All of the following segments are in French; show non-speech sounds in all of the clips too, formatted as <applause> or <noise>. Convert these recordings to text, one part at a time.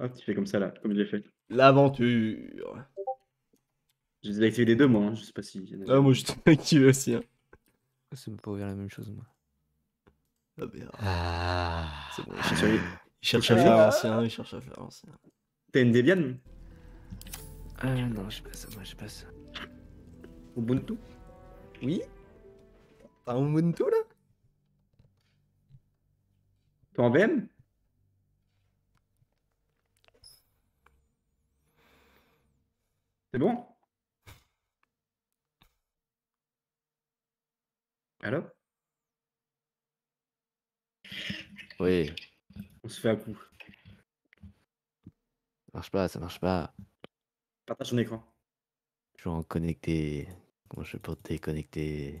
Hop, tu fais comme ça là, comme je l'ai fait. L'aventure. J'ai désactivé les deux, moi. hein, Je sais pas si. Ah, moi, je t'ai activé aussi. Hein. Ça me pas ouvert la même chose, moi. Ah, merde. Ah. C'est bon, il Je cherche, suis allé- il cherche à faire ancien, il cherche à faire ancien. T'as une Debian Ah non, j'ai pas ça, moi j'ai pas ça. Ubuntu? Oui? T'as un Ubuntu là? Toi en VM C'est bon? Allô? Oui, On se fait un coup. ça marche pas, ça marche pas. Partage ton écran. Toujours en connecté. Comment je fais pour te déconnecter?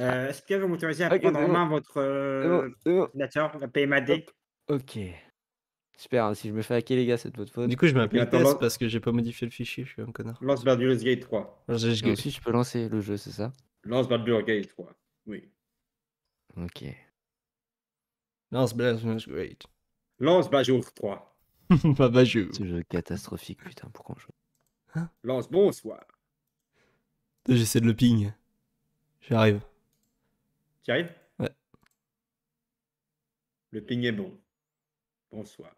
Euh, Est-ce que vous m'autorisez à prendre en bon. main votre euh, c'est bon. ordinateur, la PMAD Ok. Super, hein, si je me fais hacker, les gars, c'est de votre faute. Du coup, je m'appelle là- parce que j'ai pas modifié le fichier, je suis un connard. Lance Baldur's Gate 3. Alors, j'ai- Et ensuite, je peux lancer le jeu, c'est ça? Lance Baldur's Gate 3. Oui. Ok. Lance Blast Great. Lance Bajour 3. bah, bah, je. Ce jeu catastrophique, putain, pourquoi on joue Lance Bonsoir. J'essaie de le ping. J'arrive. Tu y arrives? Ouais. Le ping est bon. Bonsoir.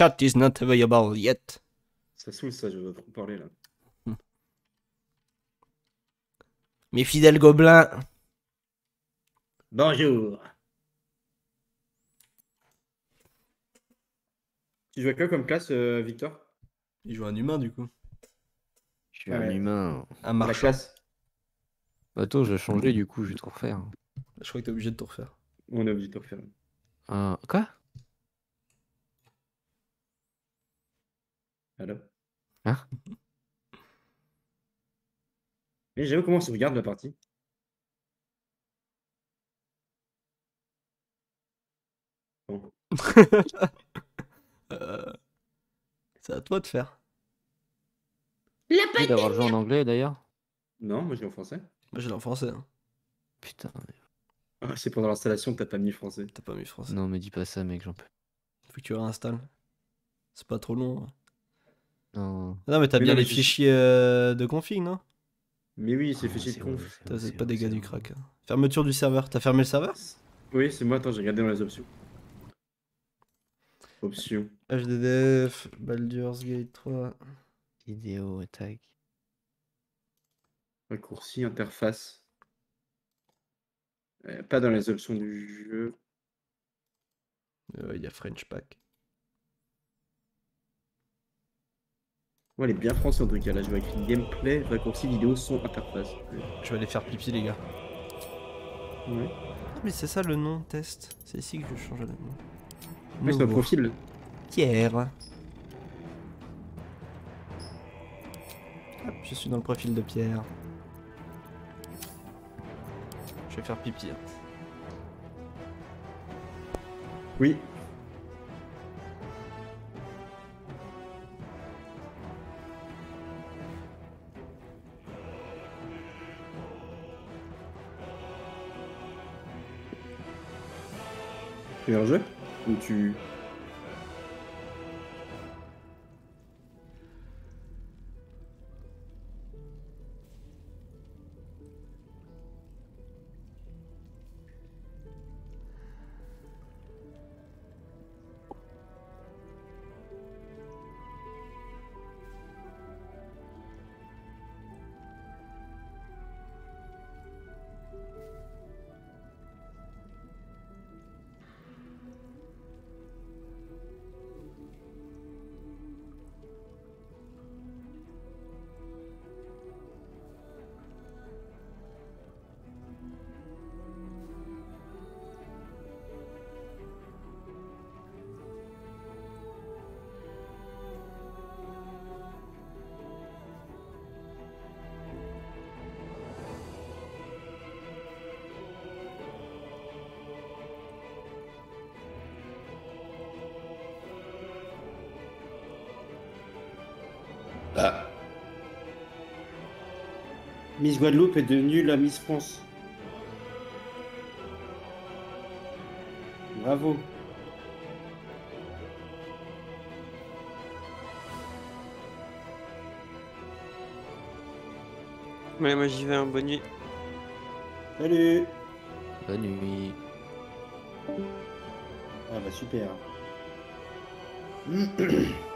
Chat is not available yet. Ça saoule ça, je veux trop parler là. Mes fidèles gobelins. Bonjour. Tu jouais quoi comme classe, euh, Victor? Il joue un humain du coup. Je suis Ah un ouais. humain. Un marchand. Attends, je vais changer du coup, je vais tout refaire. Je crois que t'es obligé de tout refaire. On est obligé de te refaire. Quoi? Allô? Hein? Mais j'avoue comment on sauvegarde la partie. Bon. <laughs> Euh, C'est à toi de faire. J'ai d'avoir le jeu en anglais d'ailleurs Non, moi je l'ai en français. Moi, je l'ai en français. hein. Putain, Ah, c'est pendant l'installation que t'as pas mis français. T'as pas mis français. non, me dis pas ça, mec, j'en peux. Faut que tu réinstalles. C'est pas trop long. hein. Non. Ah Non, mais t'as Mais bien non, mais les je- fichiers euh, de config, non? Mais oui, c'est Ah, fichier de c'est bon, conf. c'est pas des gars du crack. hein. Fermeture du serveur. T'as fermé le serveur? Oui, c'est moi, attends, j'ai regardé dans les options. Options. HDDF, Baldur's Gate 3. Vidéo, attaque. Raccourci, interface. Euh, pas dans les options du jeu. Euh, Il y a French Pack. Ouais, elle est bien français en tout cas. Là, je vois écrit gameplay, raccourci, vidéo, son, interface. Je vais aller faire pipi, les gars. Ouais. Ah, mais c'est ça le nom, test. C'est ici que je change le nom. C'est un profil. Pierre. Hop, je suis dans le profil de Pierre. Je vais faire pipi. hein. Oui. Un jeu Ou tu. Miss Guadeloupe est devenue la Miss France. Bravo. Ouais, moi j'y vais, bonne nuit. Salut. Bonne nuit. Ah bah super. <clears throat>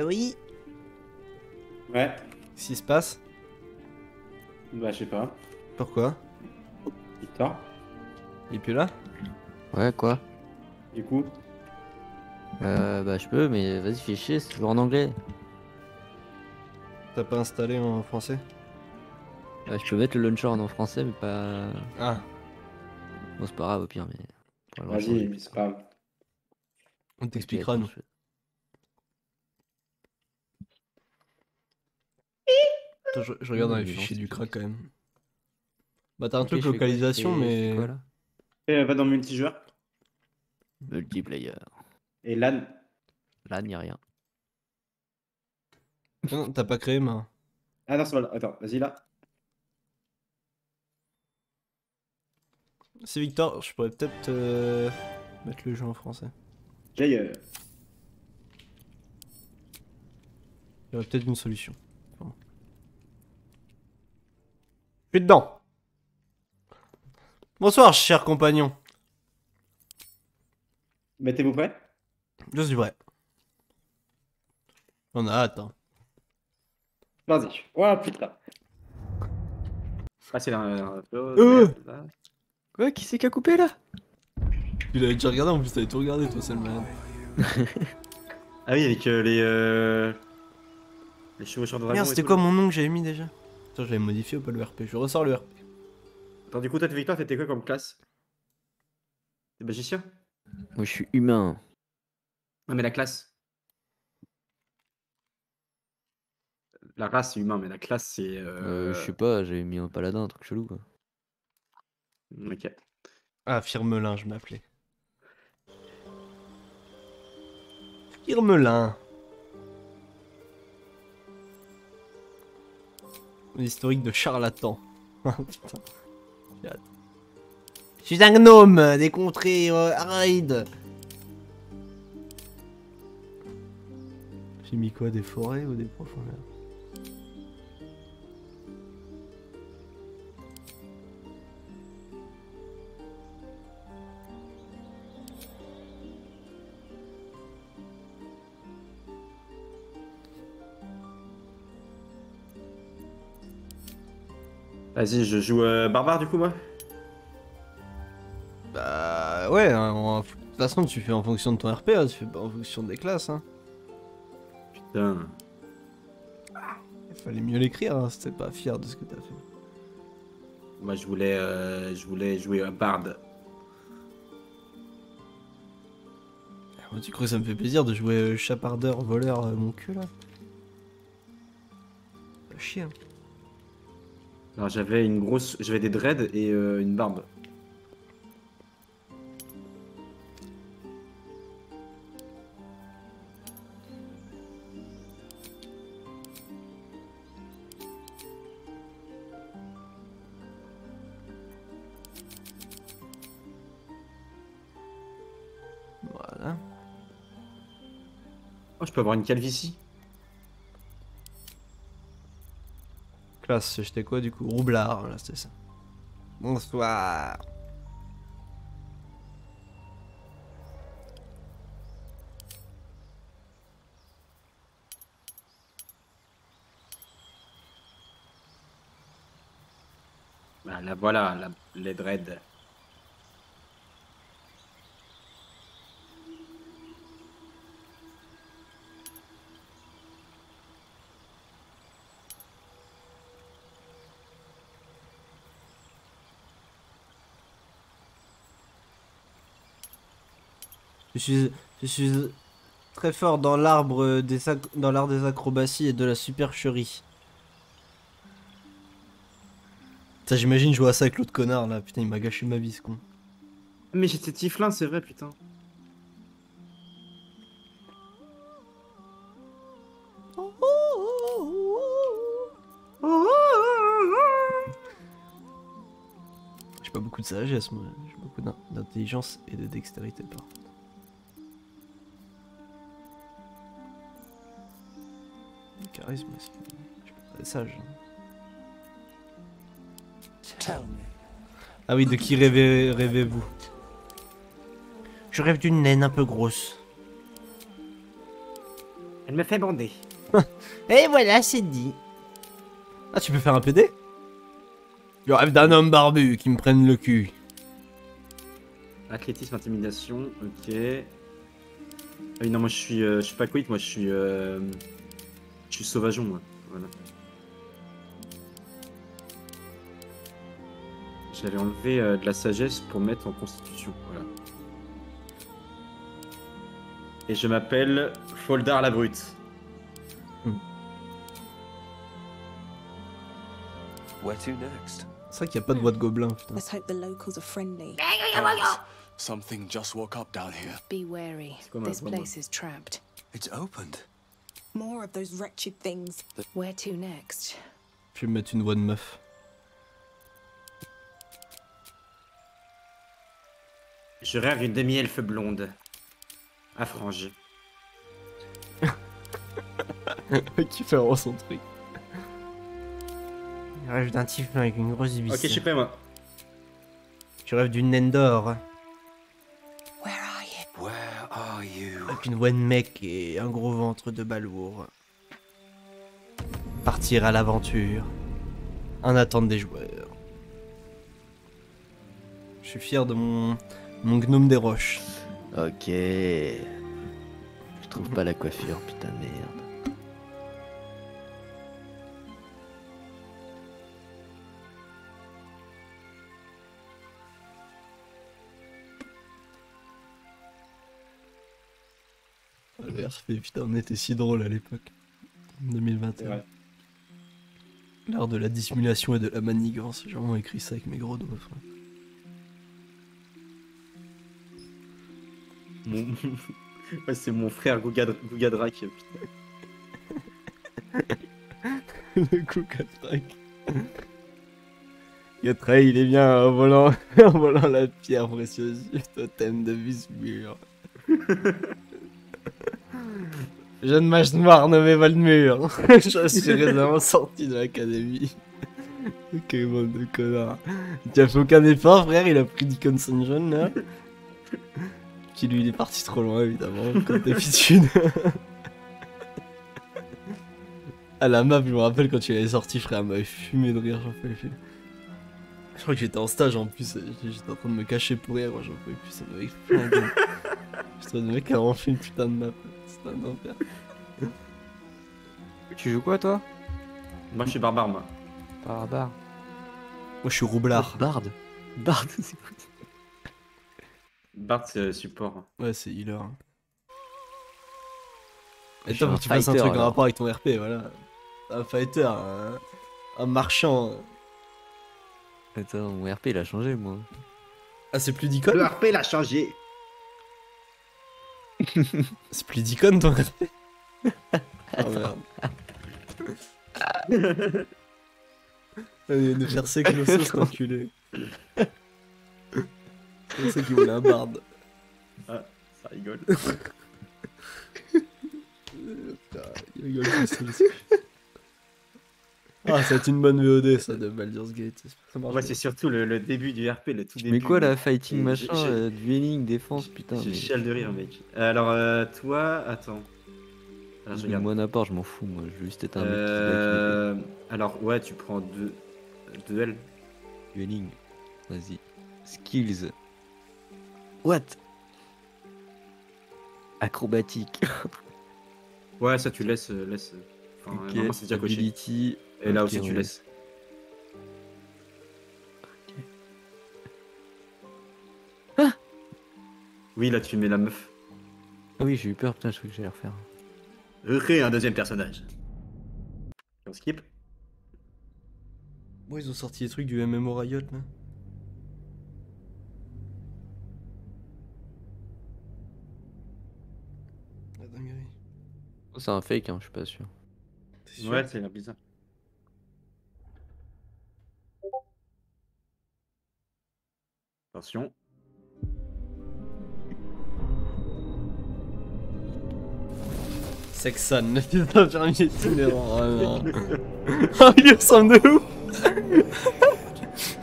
Bah oui. Ouais. Qu'est-ce qui se passe Bah je sais pas. Pourquoi? Victor. Il est plus là? Ouais, quoi? Du coup. Euh, bah, je peux, mais vas-y, fais chier, c'est toujours en anglais. T'as pas installé en français? Ouais, je peux mettre le launcher en français, mais pas. Ah. Bon, c'est pas grave au pire, mais. Vas-y, c'est pas grave. On t'expliquera, nous. Attends, je, je regarde dans les fichiers du crack quand même. Bah t'as un truc localisation, mais... Et, va dans multijoueur. Multiplayer. Et LAN. Là, n'y a rien. Non, t'as pas créé ma... Ah non, c'est pas là. Attends, vas-y là. C'est Victor, je pourrais peut-être euh, mettre le jeu en français. Euh, Il y aurait peut-être une solution. Suis dedans. Bonsoir, cher compagnon. mettez-vous prêts Je suis vrai. On a hâte. Hein. Vas-y. Oh putain. Ah, c'est là. Euh. là. Quoi Qui c'est qui a coupé là? Tu l'avais déjà regardé en plus, t'avais tout regardé toi, c'est le malade. Ah oui, avec euh, les. Euh... Les chevaucheurs de dragon. Merde, c'était tout, quoi mon nom que j'avais mis déjà? Attends, j'avais modifié ou pas le RP Je ressors le RP. Attends, du coup, toi, Victor, t'étais quoi comme classe? T'es magicien? Moi, je suis humain. Non, mais la classe. La race, c'est humain, mais la classe, c'est. Euh, Euh... je sais pas, j'avais mis un paladin, un truc chelou quoi. Ok. Ah, Firmelin, je m'appelais. Firmelin. L'historique de charlatan. <laughs> Hâte. Je suis un gnome des contrées euh, arides. J'ai mis quoi Des forêts ou des profondeurs? Vas-y, je joue euh, barbare du coup, moi? Bah ouais, hein, de toute façon tu fais en fonction de ton RP, hein, tu fais pas en fonction des classes. Hein. Putain. Il fallait mieux l'écrire, hein, c'était pas fier de ce que t'as fait. Moi, je voulais, euh, je voulais jouer un bard. Moi, tu crois que ça me fait plaisir de jouer euh, chapardeur, voleur, mon cul là? Pas chier. Hein. J'avais une grosse, j'avais des dreads et euh, une barbe. Voilà. Oh, je peux avoir une calvitie. Classe, j'étais quoi du coup? Roublard, voilà, c'était ça. Bonsoir. Bah, là, voilà, la, les dreads. Suis, je suis très fort dans l'arbre des dans l'art des acrobaties et de la supercherie. Ça j'imagine jouer à ça avec l'autre connard là, putain il m'a gâché ma vie ce con. Mais j'étais tiflin, c'est vrai, putain. J'ai pas beaucoup de sagesse moi, j'ai beaucoup d'in- d'intelligence et de dextérité par contre. Charisme aussi, je suis pas très sage. Ah oui, de qui rêvez- rêvez-vous? Je rêve d'une naine un peu grosse. Elle me fait bander. <laughs> Et voilà, c'est dit. Ah, tu peux faire un PD Je rêve d'un homme barbu qui me prenne le cul. Athlétisme, intimidation, ok. Ah oui, non, moi je suis, euh, je suis pas quitte, moi je suis, euh, suis sauvageon, moi. Voilà. J'avais enlevé euh, de la sagesse pour mettre en constitution, voilà. Et je m'appelle Foldar la brute. Where to next? C'est vrai qu'il n'y a pas de voix de gobelin, putain. Let's hope the locals are friendly. Something just woke up down here. Be wary. This place is trapped. It's opened. More of those wretched things. Where to next? Je vais me mettre une voix de meuf. Je rêve d'une demi-elfe blonde. À frange. <laughs> qui fait vraiment son truc. Je rêve d'un typhon avec une grosse bise. Ok, je suis prêt, moi. Je rêve d'une naine d'or. Une voix mec et un gros ventre de balourd. Partir à l'aventure. En attente des joueurs. Je suis fier de mon, mon gnome des roches. Ok. Je trouve pas la coiffure, putain de putain, on était si drôle à l'époque. En 2021. C'est vrai. L'art de la dissimulation et de la manigance. J'ai vraiment écrit ça avec mes gros doigts. frère. Mon... <laughs> ouais, c'est mon frère Gougad- Gougadrak. putain. <laughs> Le. Catrak, <laughs> il est bien en volant, en volant la pierre précieuse du totem de Vismur. Jeune mage noir nommé Valmur. <laughs> Je suis récemment sorti de l'académie. <laughs> Ok, bande de connards. Tu as fait aucun effort, frère, il a pris Deacon John là. Qui lui, il est parti trop loin, évidemment, comme <laughs> d'habitude. À la map, je me rappelle quand tu l'avais sorti, frère, elle m'avait fumé de rire, j'en pouvais plus. Je crois que j'étais en stage en plus, j'étais en train de me cacher pour rire, j'en pouvais plus, ça m'avait flingué. Putain, le mec a vraiment fait une putain de map, Tu joues quoi toi? Moi, je suis barbare, moi. Barbare. Moi je suis roublard. Bard Bard, c'est quoi Bard, c'est support. Ouais, c'est healer. Et Je toi, tu fasses un truc en rapport avec ton RP, voilà. Un fighter, un, un marchand. Attends, mon RP il a changé moi. Ah, c'est plus d'icône Le RP l'a changé. <laughs> C'est plus d'icône ton RP Oh merde. Il vient de faire sec le sauce, cet enculé. C'est ça qu'il voulait un barde. Ça rigole. <laughs> Il rigole seul. Ah, être une bonne VOD ça de Baldur's Gate. bien. c'est surtout le, le début du RP, le tout début. Mais quoi là, fighting machin, euh, dueling, défense, putain. J'ai mais- chiale de rire, mec. Alors, euh, toi, attends. Alors, je Mais regarde. Moi n'importe, je m'en fous, moi je veux juste être un mec qui Euh, alors, ouais, tu prends deux, L. Dueling, vas-y. Skills. What? Acrobatique. Ouais, ça, tu laisses. euh, laisses euh, Enfin, c'est déjà coché. ability. Et là aussi, tu laisses. Ah Oui, là, tu mets la meuf. Ah oui, j'ai eu peur, putain, je croyais que j'allais refaire. Recrée un deuxième personnage. On skip Bon, ils ont sorti les trucs du MMO Riot là. La dinguerie. Oh, c'est un fake, hein, je suis pas sûr Ouais, c'est l'air bizarre. Attention. Sexan, le fils d'infirmier itinérant. Oh non. oh, il ressemble de ouf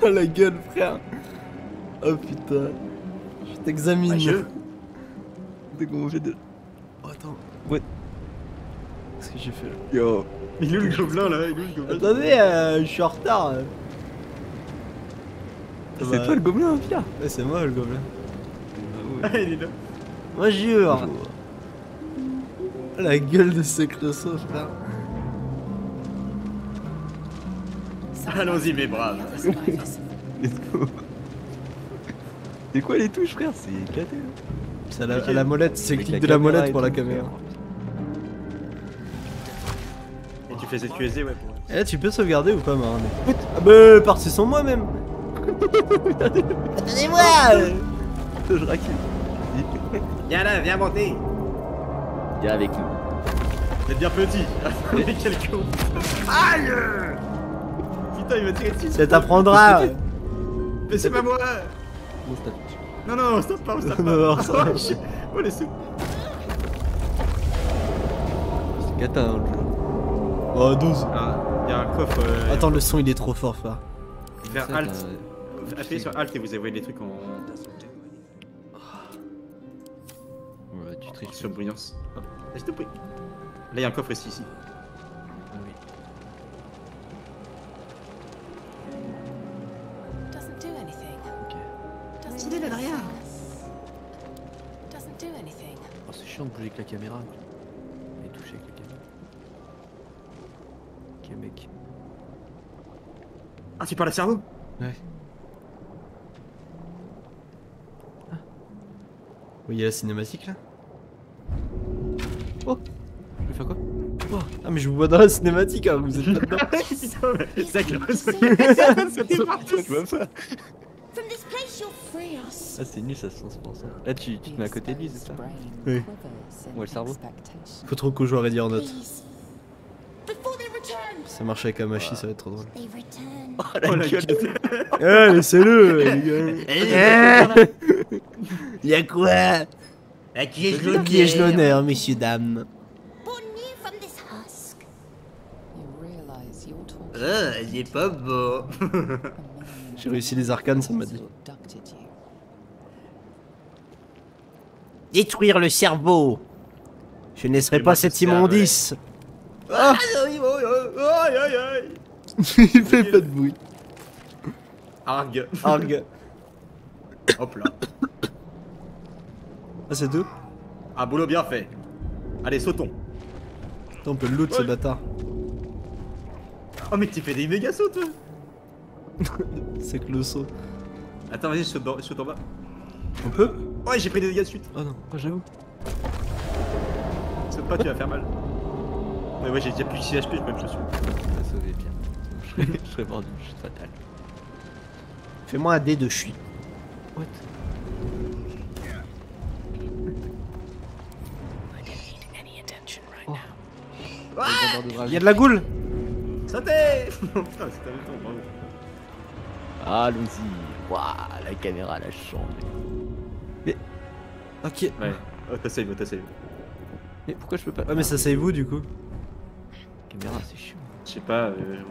Oh <laughs> la gueule, frère Oh putain. Je t'examine. Ouais, je- Dès qu'on fait de. Oh, attends. Ouais. Qu'est-ce que j'ai fait là? Yo Il est où le gobelin là? Il est où le gobelin? Attendez, euh, je suis en retard. euh. C'est Bah, toi le gobelin, Pierre Ouais, c'est moi le gobelin. Ah, il est là. Moi jure. Bonjour. La gueule de ce creusot, frère. Allons-y, mes braves. Survivors. Let's go C'est quoi les touches, frère? C'est éclaté là C'est à la, Ok. à la molette, c'est clic de la molette et pour la caméra. Et tu fais ZQSD, ouais. Pour... Eh, tu peux sauvegarder ou pas, Marne Ah bah, partez sans moi même Attendez-moi Je <laughs> raquille Viens là, viens monter. Viens avec nous Vous êtes bien petit. Mais quel con. Aïe Putain, il m'a tiré dessus. Ça t'apprendra <laughs> Mais c'est pas moi stop. Non, non, non, stop pas, on stop <laughs> pas. Oh, les sous. C'est cata hein, le jeu. Oh, 12. Ah, il y a un coffre. euh, Attends, le son il est trop fort, frère. vers Ça, Alt. Appuyez sur Alt et vous avez les trucs en. Ouais, tu triches. sur brillance. Hop. Je te. Là, il y a un coffre ici, ici. Ah oui. Doesn't. Oh, c'est chiant de bouger avec la caméra. Et toucher avec la caméra. Ok, mec. Ah, tu parles à cerveau Oui, il y a la cinématique là Je vais faire quoi Ah, mais je vous vois dans la cinématique, hein, vous êtes pas dedans. Putain. Ah, c'est nul ça se lance pour ça. Là, tu, tu te mets à côté de lui, c'est ça Oui. Ouais, le cerveau. Faut trop qu'on joue à Ready or Not. Ça marche avec Amashi, ça va être trop drôle. They return. Oh la gueule. <laughs> Eh, laissez-le, les gars. <laughs> Y'a quoi Qui Qui est l'honneur, messieurs, dames husk. You realize you're talking Ah, il est pas beau. <laughs> J'ai réussi les arcanes, ça m'a dit. Détruire le cerveau Je ne laisserai pas moi, cette immondice Aïe, aïe, aïe, aïe, aïe. <laughs> Il fait pas de bruit. Arg. Arg. Hop là. Ah, c'est tout Un boulot bien fait. Allez, sautons. Attends, on peut le loot, ce bâtard. Oh, mais tu fais des méga sauts, toi. <laughs> C'est que le saut. Attends, vas-y, je saute, dans- je saute en bas. On peut Ouais, j'ai pris des dégâts de suite. Oh non, oh, j'avoue. Saute pas, tu vas faire mal. Ouais, ouais, j'ai déjà plus de 6 HP, je peux me chaussure. T'as. <laughs> Je serais, je mort d'une chute fatale. Fais-moi un dé de chute. What? Oh. Le vendeur de Y'a de la goule Sautez <laughs> Putain, avec toi, bravo. Allons-y. Waouh, la caméra, elle a changé. Mais. Ok. Ouais. Auto-save, auto-save. Mais pourquoi je peux pas Ouais, mais ça save vous du coup Caméra, c'est chiant. Je sais pas, euh,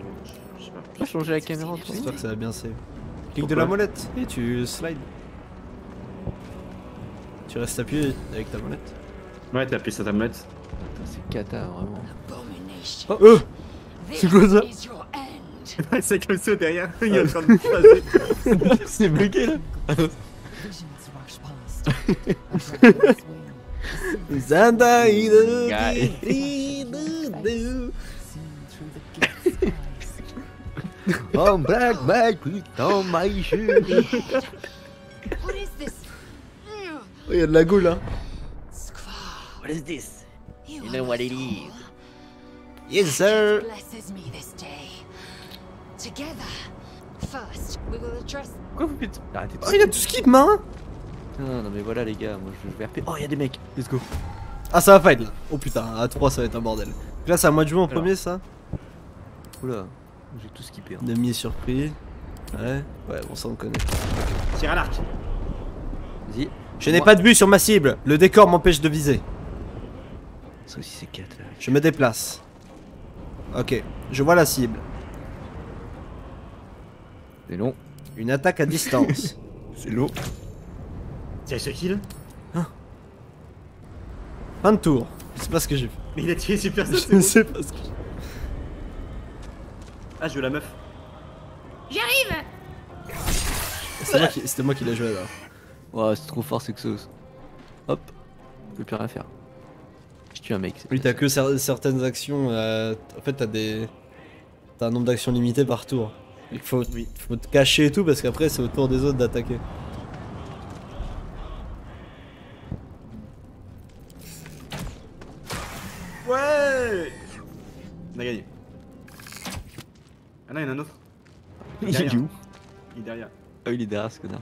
je peux changer la caméra J'espère que ça va bien save. Clique de la molette et tu slides. Tu restes appuyé avec ta molette. Ouais, t'as appuyé sur ta molette. C'est cata, vraiment. Abomination. Oh C'est quoi ça Is your end. <laughs> c'est comme ça derrière, il est en train de. <laughs> <laughs> C'est bloqué là. A. Zanda Oh, black mag, putain, my shit. <laughs> What is this? Oh, y'a de la goule. Squaw. What is this? You, know what it is. Yes sir blesses me this day. Together. First, we will address Quoi vous faites Arrêtez de Oh, il a tout skip main Non, non, mais voilà les gars, moi je vais RP. Oh, y'a des mecs, let's go. Ah, ça va fight là. Oh putain, à 3 ça va être un bordel. Là, c'est à moi de jouer en Alors. premier ça Oula, j'ai tout skippé. Hein. Demi surpris. Ouais, ouais, bon, ça on connaît. Tire à l'arc. Vas-y. Je n'ai pas de but sur ma cible. Le décor m'empêche de viser. Ça aussi, c'est 4 là. Je me déplace. Ok, je vois la cible. C'est long. Une attaque à distance. <laughs> C'est long. Tiens, ce kill. fin de tour. Je sais pas ce que j'ai fait. Mais il a tiré super <laughs> Je sais pas ce que j'ai Ah, je veux la meuf. C'était moi qui- C'était moi qui l'ai joué là. Ouais, c'est trop fort, c'est que sauce. Hop, je peux plus rien faire. Je tue un mec. Oui, t'as que cer- certaines actions. euh, En fait, t'as des. T'as un nombre d'actions limité par tour. Il faut, faut te cacher et tout parce qu'après, c'est au tour des autres d'attaquer. Ouais On a gagné. Ah non, il y en a un autre. Il est Derrière. où Il est derrière. Ah, il est derrière ce connard.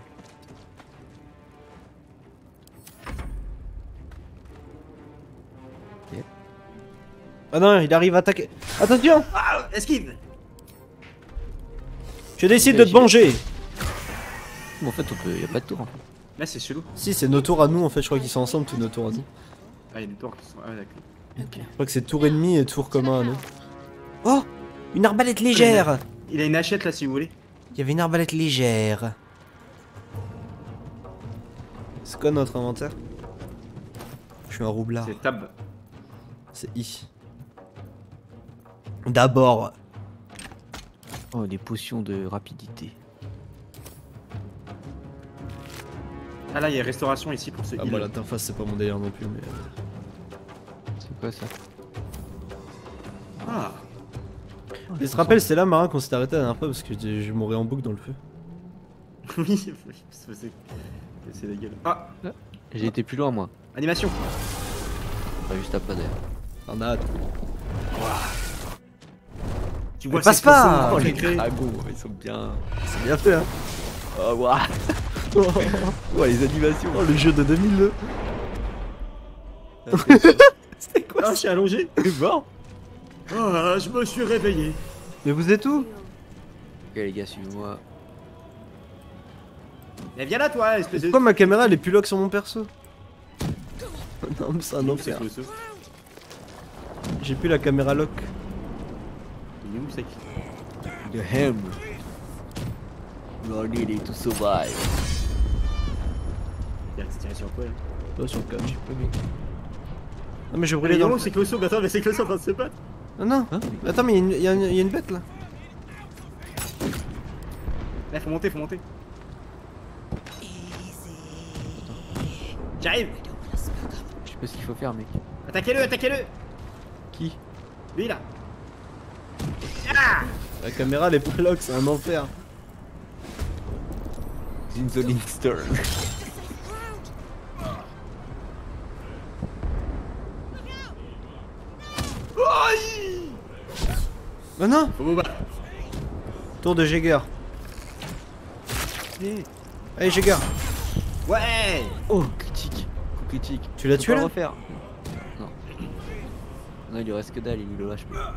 Ah non, il arrive à attaquer. Attention Ah, esquive Je décide de te venger Mais en fait, on peut. Y'a pas de tour en fait. Là, c'est chelou. Si, c'est nos tours à nous en fait, je crois qu'ils sont ensemble, tous nos tours à nous. Ah, il y a des tours qui sont. Ah, d'accord. Je crois que c'est tour ennemi et tour commun à nous. Oh Une arbalète légère Il a une hachette là, si vous voulez. Il y avait une arbalète légère. C'est quoi notre inventaire? Je suis un roublard. C'est tab. C'est I. D'abord. Oh, des potions de rapidité. Ah, là, il y a restauration ici pour ce Ah bah l'interface c'est pas mon délire non plus mais... euh. C'est quoi ça? Ah, Tu te rappelles c'est là Marin qu'on s'est arrêté la dernière fois parce que je je mourais en boucle dans le feu. <laughs> oui, c'est gueule. Ah, J'ai été plus loin moi. animation. Pas juste après d'ailleurs. On a hâte. Tu Mais passe pas Oh, les dragons, ils sont bien. C'est bien fait hein Oh, waouh <laughs> Ouais, les animations Oh le jeu de 2002 <laughs> C'était quoi Ah, je suis allongé. T'es mort Ah, je me suis réveillé. Mais vous êtes où? Ok les gars, suivez-moi. Mais viens là, toi, espèce de. Pourquoi ma caméra elle est plus lock sur mon perso? <laughs> Non mais c'est un C'est enfer. que le saut. J'ai plus la caméra lock. Il est où, c'est The Hem. We are needed to survive. Il a tiré sur quoi là? Oh sur le câble. Non mais je brûlais dans le... c'est Closso Attends, mais c'est Closso en train de se battre. Non non Hein Attends mais il y a une- y, y a bête là. Là, faut monter, faut monter. J'arrive Je sais pas ce qu'il faut faire, mec. Attaquez-le, attaquez-le Qui? Lui là La caméra elle est plus lock, c'est un enfer. Zinzolin Stern. Bah non Tour de Jäger. Allez Jäger Ouais Oh, critique. Coup critique. Tu l'as tué là refaire. Non. Non, il lui reste que dalle, il le lâche pas.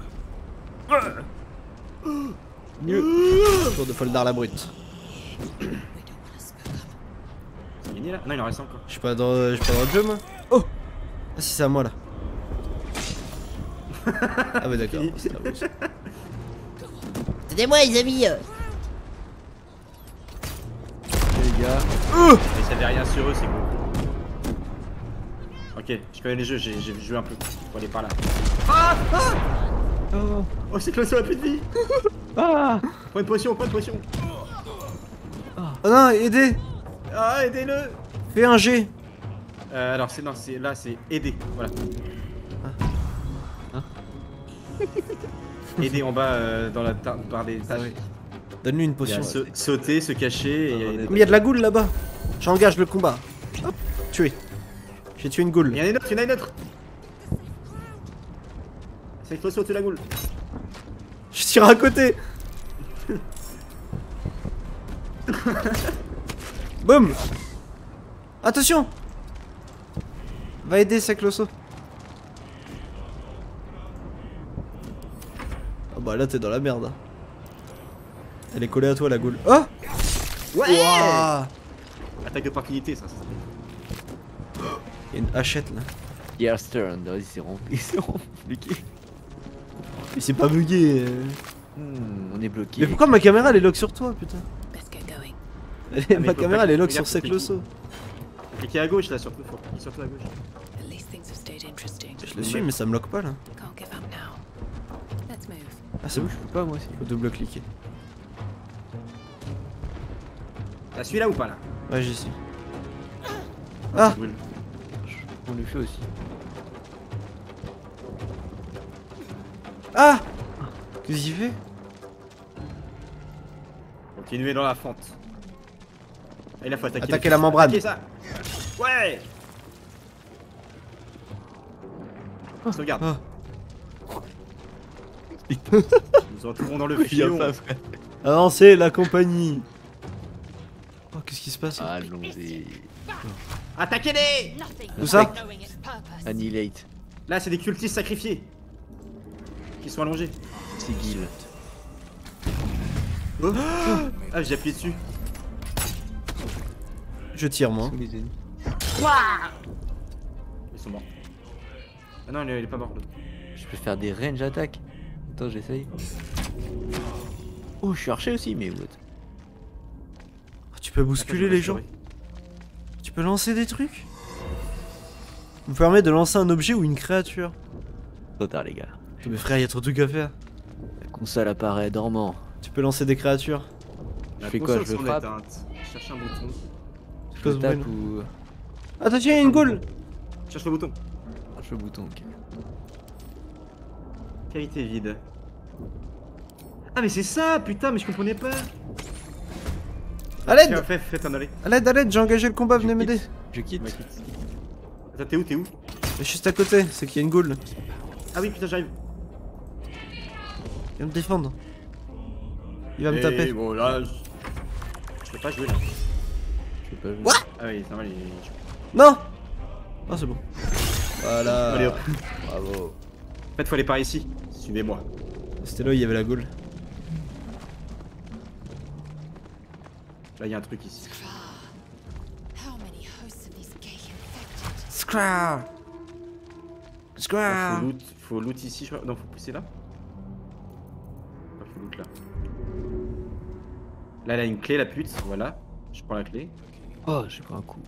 Tour de Foldar la brute. Il gagné là? Non, il en reste encore. Je suis pas dans, je suis pas dans le jeu moi. Oh Ah si c'est à moi là. Ah bah d'accord. Aidez-moi les amis Les gars. Mais ça avait rien sur eux, c'est cool. Ok, je connais les jeux, j'ai joué un peu. Faut aller par là. Ah Ah Oh. Oh, c'est Closso a plus de vie Ah Point de potion, point de potion Oh non, aidez Ah, aidez-le Fais un G euh, Alors, c'est non, c'est là, c'est aider. Voilà. <laughs> Aider en bas euh, dans la barre des tâches. Donne-lui une Il y potion. a sa- sauter, se cacher et il y a des- Mais il y a de la goule là-bas J'engage le combat. Hop, tué. J'ai tué une goule. Il y en a une autre, il y en a une autre C'est la goule Je tire à côté <laughs> Boum Attention Va aider Sakloso. Bah là t'es dans la merde. Elle est collée à toi la goule. Oh Ouais Ouah Attaque d'opportunité, ça, ça. Il y a une hachette là. Yes, turn. Ils seront bloqués. Mais c'est pas bugué. euh. Hmm, on est bloqué. Mais pourquoi ma caméra elle est lock sur toi putain. Elle est- Ah, Ma caméra elle est que- lock sur regarde, c'est Sakloso. Cliquez à gauche là, surtout, surtout à gauche. Je le suis mais ça me lock pas là. Ah c'est bon, je peux pas moi aussi. faut double cliquer. T'as celui-là ou pas là? Ouais j'y suis. Ah. On le fait aussi. Ah Qu'est-ce qu'il fait? Continuez dans la fente. Et là, faut attaquer. Attaquer la membrane. Attaquez ça Ouais Sauvegarde. Ah. <laughs> Nous entrons dans le fion. Avancez la compagnie Oh qu'est-ce qui se passe Allons-y. Attaquez-les Où ça. Annihilate. Là, c'est des cultistes sacrifiés. Qui sont allongés. Sigil. Oh ah, j'ai appuyé dessus. Je tire moi. Ils sont morts. Ah non, il est pas mort. Je peux faire des range attaques. Attends, j'essaye. Oh, je suis archer aussi, mais what? Ah, Tu peux bousculer Attends, je les gens. Tu peux lancer des trucs? Vous permet de lancer un objet ou une créature Trop tard, les gars. Mais frère, y a trop de trucs à faire. La console apparaît dormant. Tu peux lancer des créatures. La fais quoi, je le frappe? éteinte. Cherche un bouton. Je tape y'a une goule Cherche le bouton. Cherche le bouton, ok. Cavité vide. Ah, mais c'est ça, putain, mais je comprenais pas. A l'aide fais, faites un aller. A l'aide, à l'aide, j'ai engagé le combat, venez m'aider. Je quitte. Ouais, quitte. Attends, t'es où, t'es où? Je suis juste à côté, c'est qu'il y a une goule. Ah oui, putain, j'arrive. Il va me défendre. Il va me Et taper. Bon, là, je... je peux pas jouer là. Je peux pas jouer. Ah oui, c'est normal, il... Non Ah, c'est bon. Voilà. Allez hop. Bravo. En fait, faut aller par ici. Suivez-moi. C'était là où il y avait la goule. Là, il y a un truc ici. Scrar Scrar faut loot, faut loot ici, je crois. Non, faut pousser là. Ah, faut loot là. Là, elle a une clé, la pute. Voilà. Je prends la clé. Oh, j'ai pris un coup.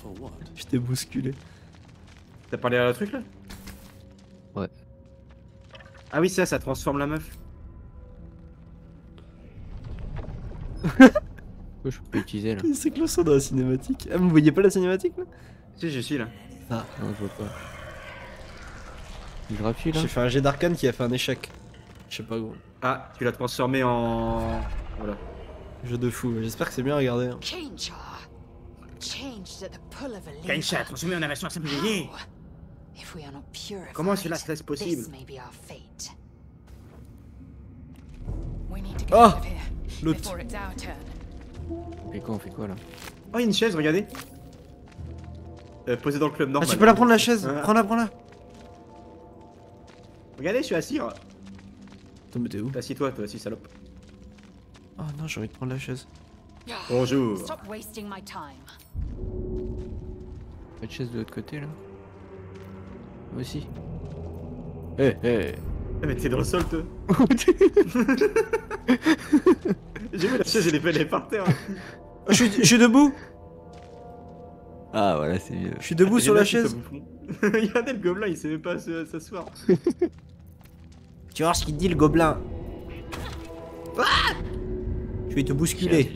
For what? Je t'ai bousculé. T'as parlé à la truc là? Ah oui, ça, ça transforme la meuf. <laughs> Pourquoi je peux utiliser là C'est que le son dans la cinématique. Ah, vous voyez pas la cinématique là? Si, je suis là. Ah, non, je vois pas. Il est gratuit là J'ai fait un jet d'arcane qui a fait un échec. Je sais pas gros. Ah, tu l'as transformé en. Voilà. Jeu de fou, j'espère que c'est bien regardé. hein. Kenchar. Changed at the pull of a lever. Kencha, transformé en version simplifiée. Comment cela serait possible Oh L'autre. fait quoi On fait quoi là Oh, il y a une chaise, regardez. Euh, posée dans le club Ah, normal. tu peux la prendre la chaise Ah. Prends-la, prends-la Regardez, je suis assis. oh. Attends, mais t'es où Assis-toi, toi aussi, salope. Oh non, j'ai envie de prendre la chaise. Bonjour. Stop wasting my time. Pas de chaise de l'autre côté là Moi aussi. Eh, eh Ah, mais t'es dans le sol, toi. <laughs> J'ai vu la chaise, elle est, par terre. Oh, je, suis, je suis debout Ah voilà, c'est mieux. Je suis debout Ah, sur la chaise. Regardez le gobelin, il sait même pas se- s'asseoir. <laughs> Tu vas voir ce qu'il dit le gobelin. Ah je vais te bousculer.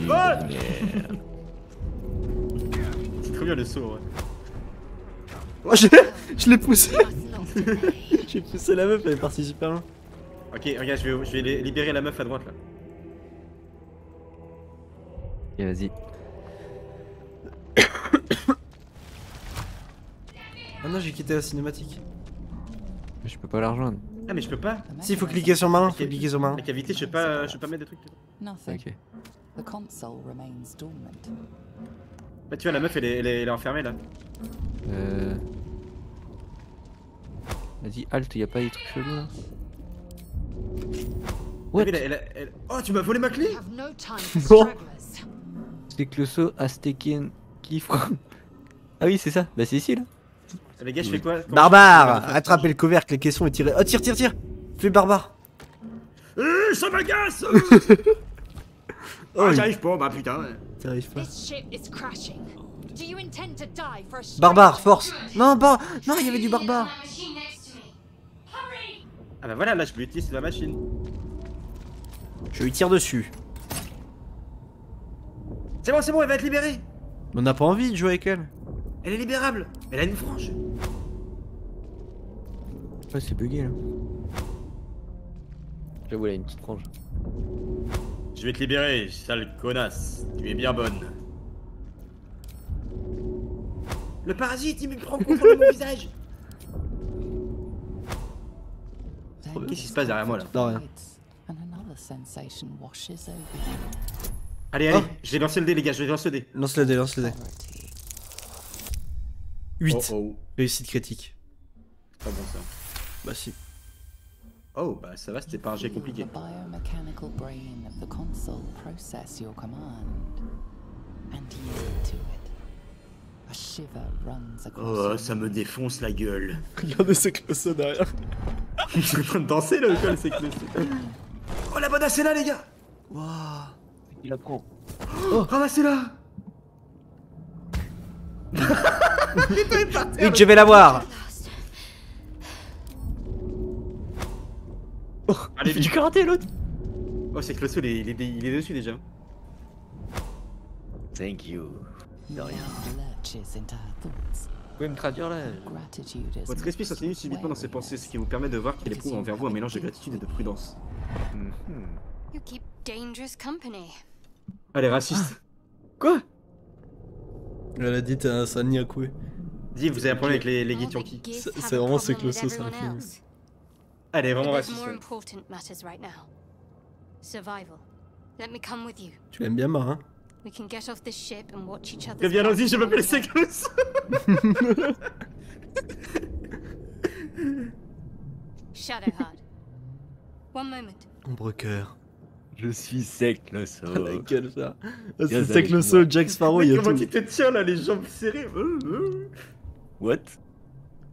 C'est trop bien le saut, ouais. Oh, je je l'ai poussé. <laughs> J'ai poussé la meuf, elle est partie super loin. Ok, regarde, je vais, je vais li- libérer la meuf à droite là. Ok, vas-y. Ah non, j'ai quitté la cinématique. Je peux pas la rejoindre. Ah, mais je peux pas. The Si, il faut cliquer sur ma main, faut cliquer sur ma main. La cavité, je peux pas, je peux pas mettre de trucs. Ok. The console remains dormant. Bah, tu vois, la meuf, elle est, elle est, elle est enfermée là. Euh... Vas-y, halt, y a pas des trucs chelous là What? Elle, elle, elle- Oh, tu m'as volé ma clé? Bon. C'est que le saut Aztecan Kifra. Ah oui, c'est ça. Bah c'est ici là. Eh, Les gars, je fais quoi Comment Barbare Attrapez le couvercle, les caissons et tirez. Oh, tire, tire, tire Fais barbare Euh, ça m'agace Oh, <laughs> Ah, j'arrive pas, bah putain. T'arrives pas. Barbare, force Non, bar... Non, il y avait du barbare Ah bah voilà, là, je peux utiliser la machine. Je lui tire dessus. C'est bon, c'est bon, elle va être libérée. On n'a pas envie de jouer avec elle. Elle est libérable. Elle a une frange. Ouais, c'est bugué là. J'avoue, elle a une petite frange. Je vais te libérer, sale connasse. Tu es bien bonne. Le parasite, il me prend contrôle de mon visage. Qu'est-ce qui se passe derrière moi là Non, rien. fades, And another sensation washes over you. Allez, allez, Oh. je vais lancer le dé, les gars, je vais lancer le dé. Lance le dé, lance le dé. Clarity. 8. Oh oh, Réussite critique. pas bon ça. Bah si. Oh, bah ça va, c'était pas un jet compliqué. The biomechanical brain of the console process your command and yield to it. A shiver runs across Oh, ça me défonce la gueule. <laughs> Regardez ce closso derrière. Je suis en train de danser là quoi, c'est que Oh, la bonasse est là, les gars Waouh. Il la prend. Ramassez-la <laughs> Vite, je vais la voir Last. Allez, Il fait du vite. karaté l'autre Oh, c'est que le sol, il est, il est- il est dessus déjà. Thank you. De rien. lurches into her thoughts. Vous pouvez me traduire là Votre esprit s'insinue subitement dans ses pensées, ce qui vous permet de voir qu'il éprouve envers vous un mélange de gratitude et de prudence. Mhm. You keep dangerous company. Allez, raciste. <gasps> Quoi? Elle a dit t'es un Sanyakwe. Dis, vous avez un problème avec les, les Githyanki. Gith C'est- c'est vraiment ce everyone le film. Est vraiment raciste. more ouais. important matters right now. Survival. Let me come with you. Tu l'aimes bien, Marin We can get off this ship and watch each other. Eh bien, allons-y, je m'appelle <laughs> Shadowheart. One moment. Ombre cœur. Je suis sec le saut. La gueule, ça. Ah, Viens C'est moi. Jack Sparrow, il y a Comment tout. tu te tiens là, les jambes serrées? Euh, euh. What?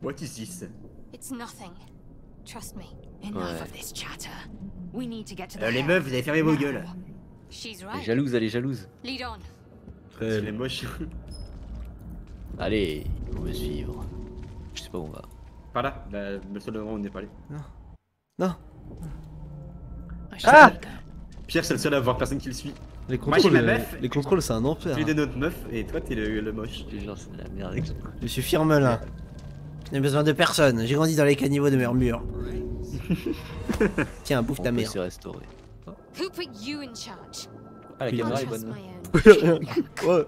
What is this? It's nothing. Trust me. Enough Ouais. of this chatter. We need to get to the Euh, Les meufs, vous avez fermé vos gueules. She's Elle est right. jalouse, elle est jalouse. Lead on. Elle est moche. Allez, faut me suivre. Je sais pas où on va. Par là, bah, le seul endroit où on n'est pas allé. Non, I should Ah there. Pierre, c'est le seul à voir personne qui le suit. les Moi, j'ai contrôles, euh, meuf. les contrôles c'est un enfer. Tu es de notre meuf et toi, t'es le, le moche. Je te jure, c'est de la merde. avec ça. Je suis firme là. Je n'ai besoin de personne. J'ai grandi dans les caniveaux de murmure. Tiens, bouffe On ta mère. se restaurer. Who put you in charge? Ah, la caméra est bonne. <laughs> Oh,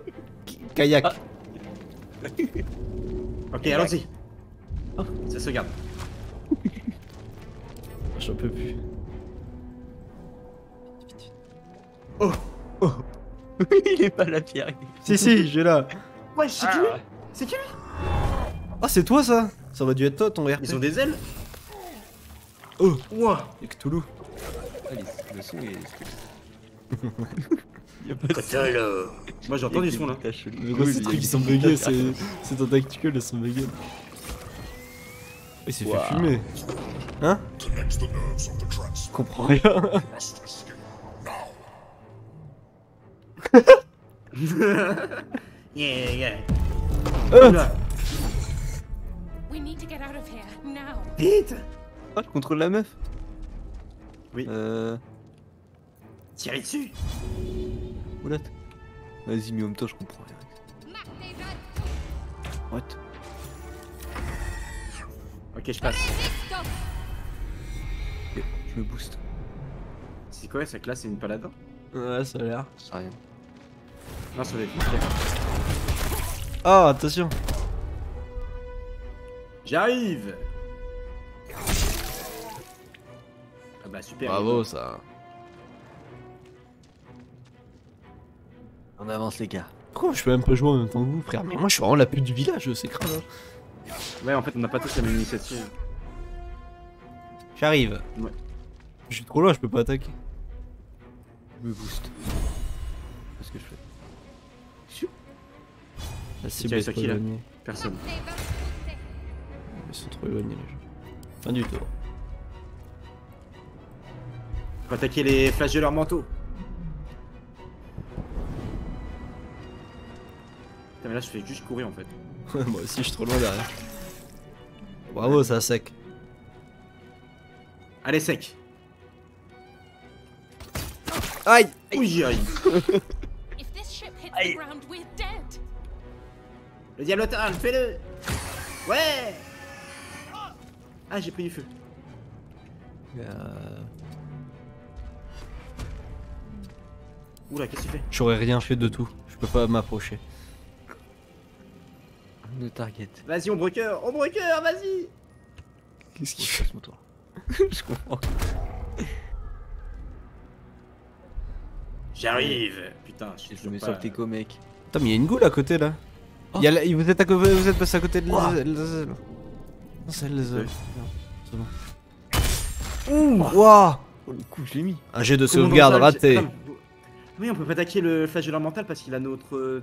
kayak. Ah. Ok, allons-y. Ça se garde. J'en peux plus. <laughs> il est pas la pierre. Si, si, j'ai là. Ouais, c'est qui lui C'est qui lui Ah, c'est toi ça Ça aurait dû être toi ton RP. Ils ont des ailes Oh, Ouah et Cthulhu. Ah, le son est. <laughs> Y a pas de Moi j'ai entendu son là. Mais gros, ces trucs ils sont buggés, c'est c'est ton tactical, ils sont buggés. Il s'est fait fumer. Hein Je comprends rien. <laughs> Yeah, yeah. Vite Ah, je contrôle la meuf Oui. Euh. Tirez dessus What Vas-y, mais en même temps, je comprends rien. What? Ok, je passe. Ok, je me booste. C'est quoi sa classe C'est une paladin Ouais, ça a l'air. Ça rien. Non, ça doit être. Ah, attention. J'arrive Ah bah super. Bravo, ça. On avance, les gars. Pourquoi je peux même pas jouer en même temps que vous, frère? Mais moi, je suis vraiment la pute du village, c'est grave. hein. Ouais, en fait, on n'a pas tous la même initiative. J'arrive. Ouais. Je suis trop loin, je peux pas attaquer. Je me booste. C'est ce que je fais? La cible tiré est sur trop qui, là? Personne. Ils sont trop éloignés, les gens. Fin du tour. Faut attaquer les flashs de leur manteau. Putain, mais là, je fais juste courir en fait. <laughs> Moi aussi, je suis trop loin derrière. Bravo, ça sec. Allez, sec <laughs> Aïe ground, we're dead. Le diablotin, fais-le Ouais Ah, j'ai pris du feu. Euh... Oula, qu'est-ce que tu fais? J'aurais rien fait de tout. Je peux pas m'approcher. On ne target. Vas-y, ombre cœur Ombre cœur, vas-y Qu'est-ce qu'il fait? mon tour <laughs> Je comprends. J'arrive Putain, je suis Je mets pas... sur le teco, mec. Attends, mais il y a une goule à côté là. Il y a la- vous, êtes à co- vous êtes passé à côté de Ouah. C'est les. C'est bon. Ouh Ouah Oh, le coup, je l'ai mis. Un jet de Comment sauvegarde ça, raté. Oui, on peut pas attaquer le flagelleur mental parce qu'il a notre... euh,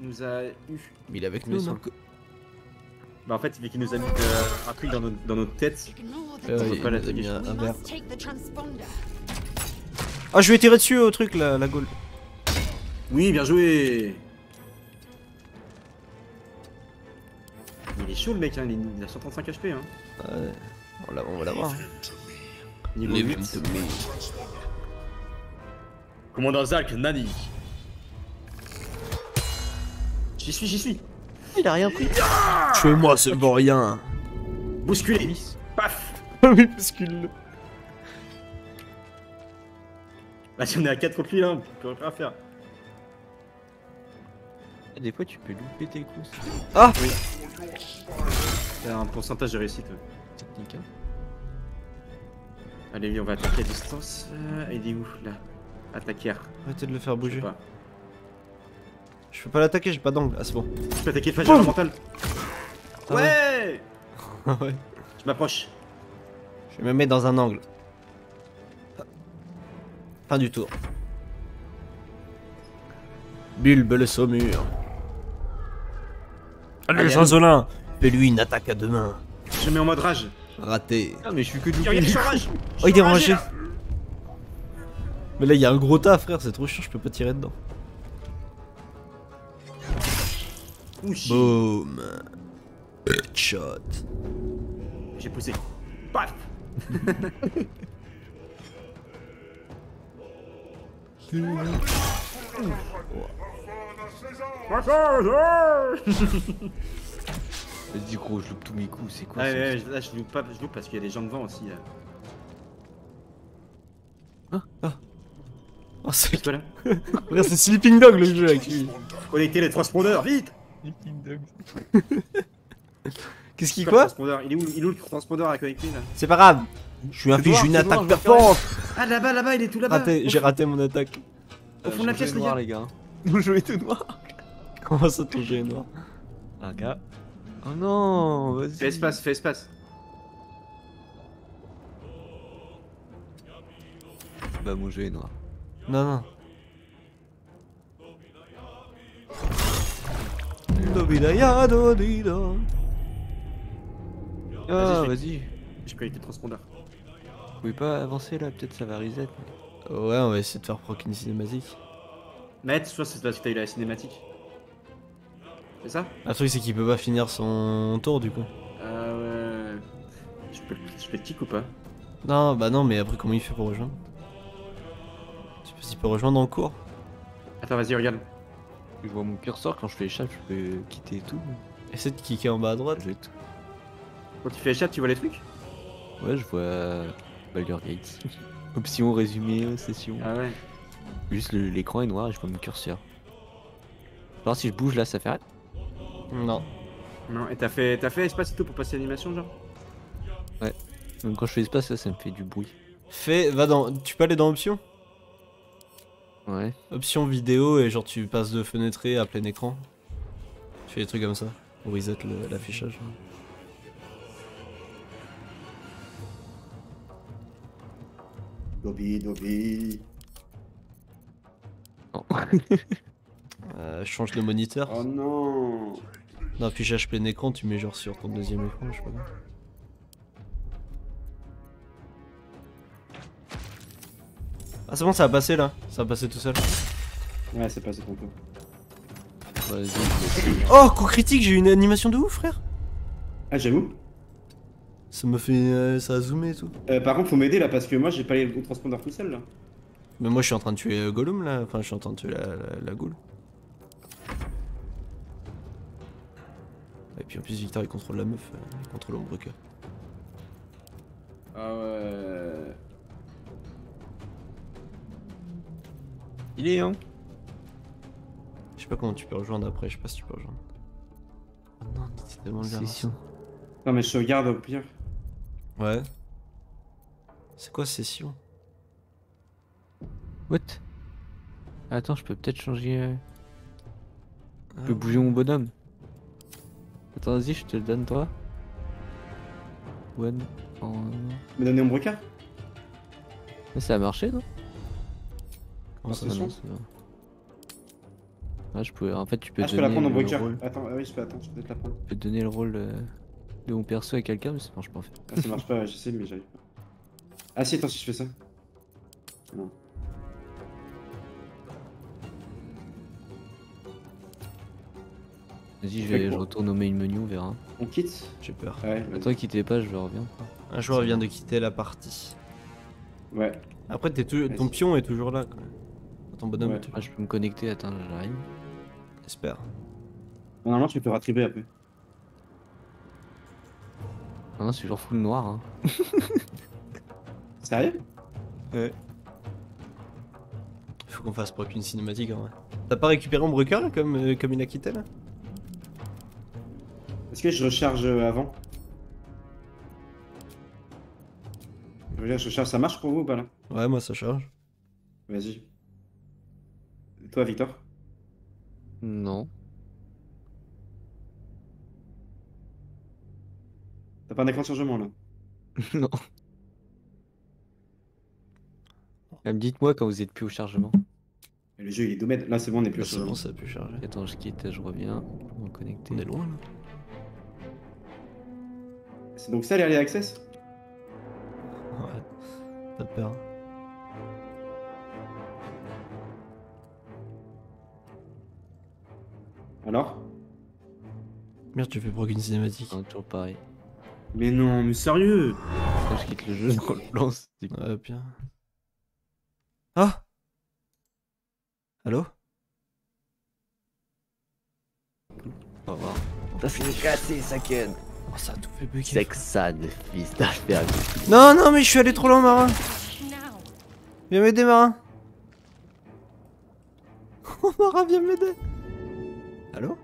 nous a eu... Mais il est avec nous, sur non le co- Bah en fait, vu qu'il nous a mis euh, un truc dans notre, dans notre tête. Euh, peut il pas l'attaquer, un, verre. Ah, je vais tirer dessus au truc, la, la gaule. Oui, bien joué est chaud le mec, hein, il est- il a 135 HP. Hein. Ouais, on, l'a- on va l'avoir. hein. Niveau Leave 8. him to me. Commandant Zalk, Nani. J'y suis, j'y suis. Il a rien pris. Tuez-moi ce vaurien. Bousculé. Paf <laughs> oui, bouscule-le. Bah si on est à 4 contre lui là, on peut rien faire. Des fois, tu peux louper tes coups. Ah C'est un pourcentage de réussite. ouais. technique. Allez, lui, on va attaquer à distance. Euh, il est où là? Attaquer. Arrêtez de le faire bouger. Je peux pas l'attaquer, j'ai pas d'angle. Ah, c'est bon. Je peux attaquer le flagelleur mental. Ah Ouais Ah <laughs> ouais. Je m'approche. Je me mets dans un angle. Fin du tour. Bulbe le saumur. Allez, Jean-Zolin Fais-lui une attaque à deux mains. Je me mets en mode rage. Raté. Ah, mais je suis que de Regarde, je suis en rage <laughs> Oh, il est enragé, rangé. Mais là, il y a un gros tas, frère, c'est trop chiant, je peux pas tirer dedans. Shit. Boom. Headshot. J'ai poussé. Paf <laughs> Vas-y, gros, <laughs> je loupe tous mes coups. C'est quoi Ouais, ça ouais, ouais, là je loupe pas, je loupe parce qu'il y a des gens devant aussi. Là. Oh, c'est C'est quoi là <laughs> frère, c'est Sleeping Dog le jeu avec lui. Connectez les transpondeurs, vite <laughs> Qu'est-ce qui le quoi transpondeur Il est où, il est où le transpondeur à connecter là C'est pas grave. Je suis un fiche noir, une attaque perforante. Ah là-bas, là-bas, il est tout là-bas j'ai raté mon attaque. Au fond de la pièce, les gars. Mon jeu est tout noir. Comment ça ton jeu est noir Un gars. Oh non. Fais espace, fais espace. Bah mon jeu est noir. Non, non. Ah, vas-y. J'ai connecté le transpondeur. Vous pouvez pas avancer là, peut-être ça va reset. Ouais, on va essayer de faire proc une cinématique. Matt, que c'est parce que t'as eu la cinématique. C'est ça? Le truc, c'est qu'il peut pas finir son tour du coup. Ah ouais. Je peux, je peux le kick ou pas? Non, bah non, mais après, comment il fait pour rejoindre? Je sais pas s'il peut rejoindre en cours. Attends, vas-y, regarde. Je vois mon curseur quand je fais échappe, je peux quitter tout. Essaie de kicker en bas à droite. J'ai tout. Quand tu fais échappe, tu vois les trucs? Ouais, je vois Baldur Gates. Option résumé, euh, session. Ah ouais. Juste l'écran est noir et je vois mon curseur. Alors si je bouge là, ça fait arrête. Non. Non, et t'as fait, t'as fait espace et tout pour passer l'animation, genre Même quand je fais espace, là, ça me fait du bruit. Fais, va dans. Tu peux aller dans options Ouais. Options vidéo et genre tu passes de fenêtré à plein écran. Tu fais des trucs comme ça. Ou reset le- l'affichage. Dobby, Dobby. Non. Euh, change de moniteur. Oh non Dans affichage plein écran, tu mets genre sur ton deuxième écran, je sais pas. Ah c'est bon, ça a passé là. Ça a passé tout seul. Ouais, c'est passé je vais- Oh, coup critique, j'ai eu une animation de ouf, frère. Ah, j'avoue. Ça me fait. euh, ça a zoomé et tout. Euh, par contre, faut m'aider là parce que moi j'ai pas les transpondeurs tout seul là. Mais moi je suis en train de tuer euh, Gollum là. Enfin, je suis en train de tuer la, la, la goule. Et puis en plus, Victor il contrôle la meuf. euh, il contrôle Ombreca. Ah ouais. Il est, hein Je sais pas comment tu peux rejoindre après, je sais pas si tu peux rejoindre. Oh non, c'est tellement bien. Session. Non, mais je sauvegarde au pire. Ouais. C'est quoi session? What? Attends, je peux peut-être changer. Ah Je peux bouger mon bonhomme. Attends, vas-y, je te le donne toi. One. En... Me donner un brocard Mais ça a marché, non? Ça Ah non, bon. Ah, je peux... En fait, tu peux Ah, je peux la prendre en brocard. Attends, ah oui, je peux, attends, je peux peut-être la prendre. tu peux donner le rôle euh, de mon perso à quelqu'un, mais ça marche pas en fait. Ah, ça marche pas, je sais, mais j'arrive pas. Ah, si, attends, si je fais ça. Non. Vas-y, je, je retourne au main menu, on verra. On quitte J'ai peur. Ouais. Attends, quittez pas, je reviens. Un joueur vient de quitter la partie. Ouais. Après, ton pion est toujours là. Quoi. Ton bonhomme Ouais. est toujours Ah, je peux me connecter, attends, j'arrive. J'espère. Normalement, tu peux rattribuer après. Ah non, c'est toujours full noir. Hein. <laughs> Sérieux? Faut qu'on fasse proc une cinématique en vrai. T'as pas récupéré Ombreca là, comme, euh, comme il a quitté là? Est-ce que je recharge euh, avant Je veux dire, je recharge, ça marche pour vous ou pas là Ouais, moi ça charge. Vas-y. Toi, Victor Non. T'as pas un écran de chargement là <laughs> non. Ah, mais Dites-moi quand vous êtes plus au chargement. Le jeu il est domaine. Là, c'est bon, on est plus au c'est chargement. bon, ça a pu charger. Attends, je quitte, je reviens. Vais me connecter. On est loin là. C'est donc ça l'early access? Ouais. T'as peur. Alors? Merde, tu fais proc une cinématique. Non, toujours pareil. Mais non, mais sérieux Quand je quitte le jeu, on le lance. Ouais, bien. Ah Allô? Au revoir. Ça s'est cassé, Saken. Oh, ça a tout fait bugger. Sexan, fils d'Alpha. Non, non, mais je suis allé trop loin, Marin. Viens m'aider, Marin. <laughs> Oh, Marin, viens m'aider. Allô?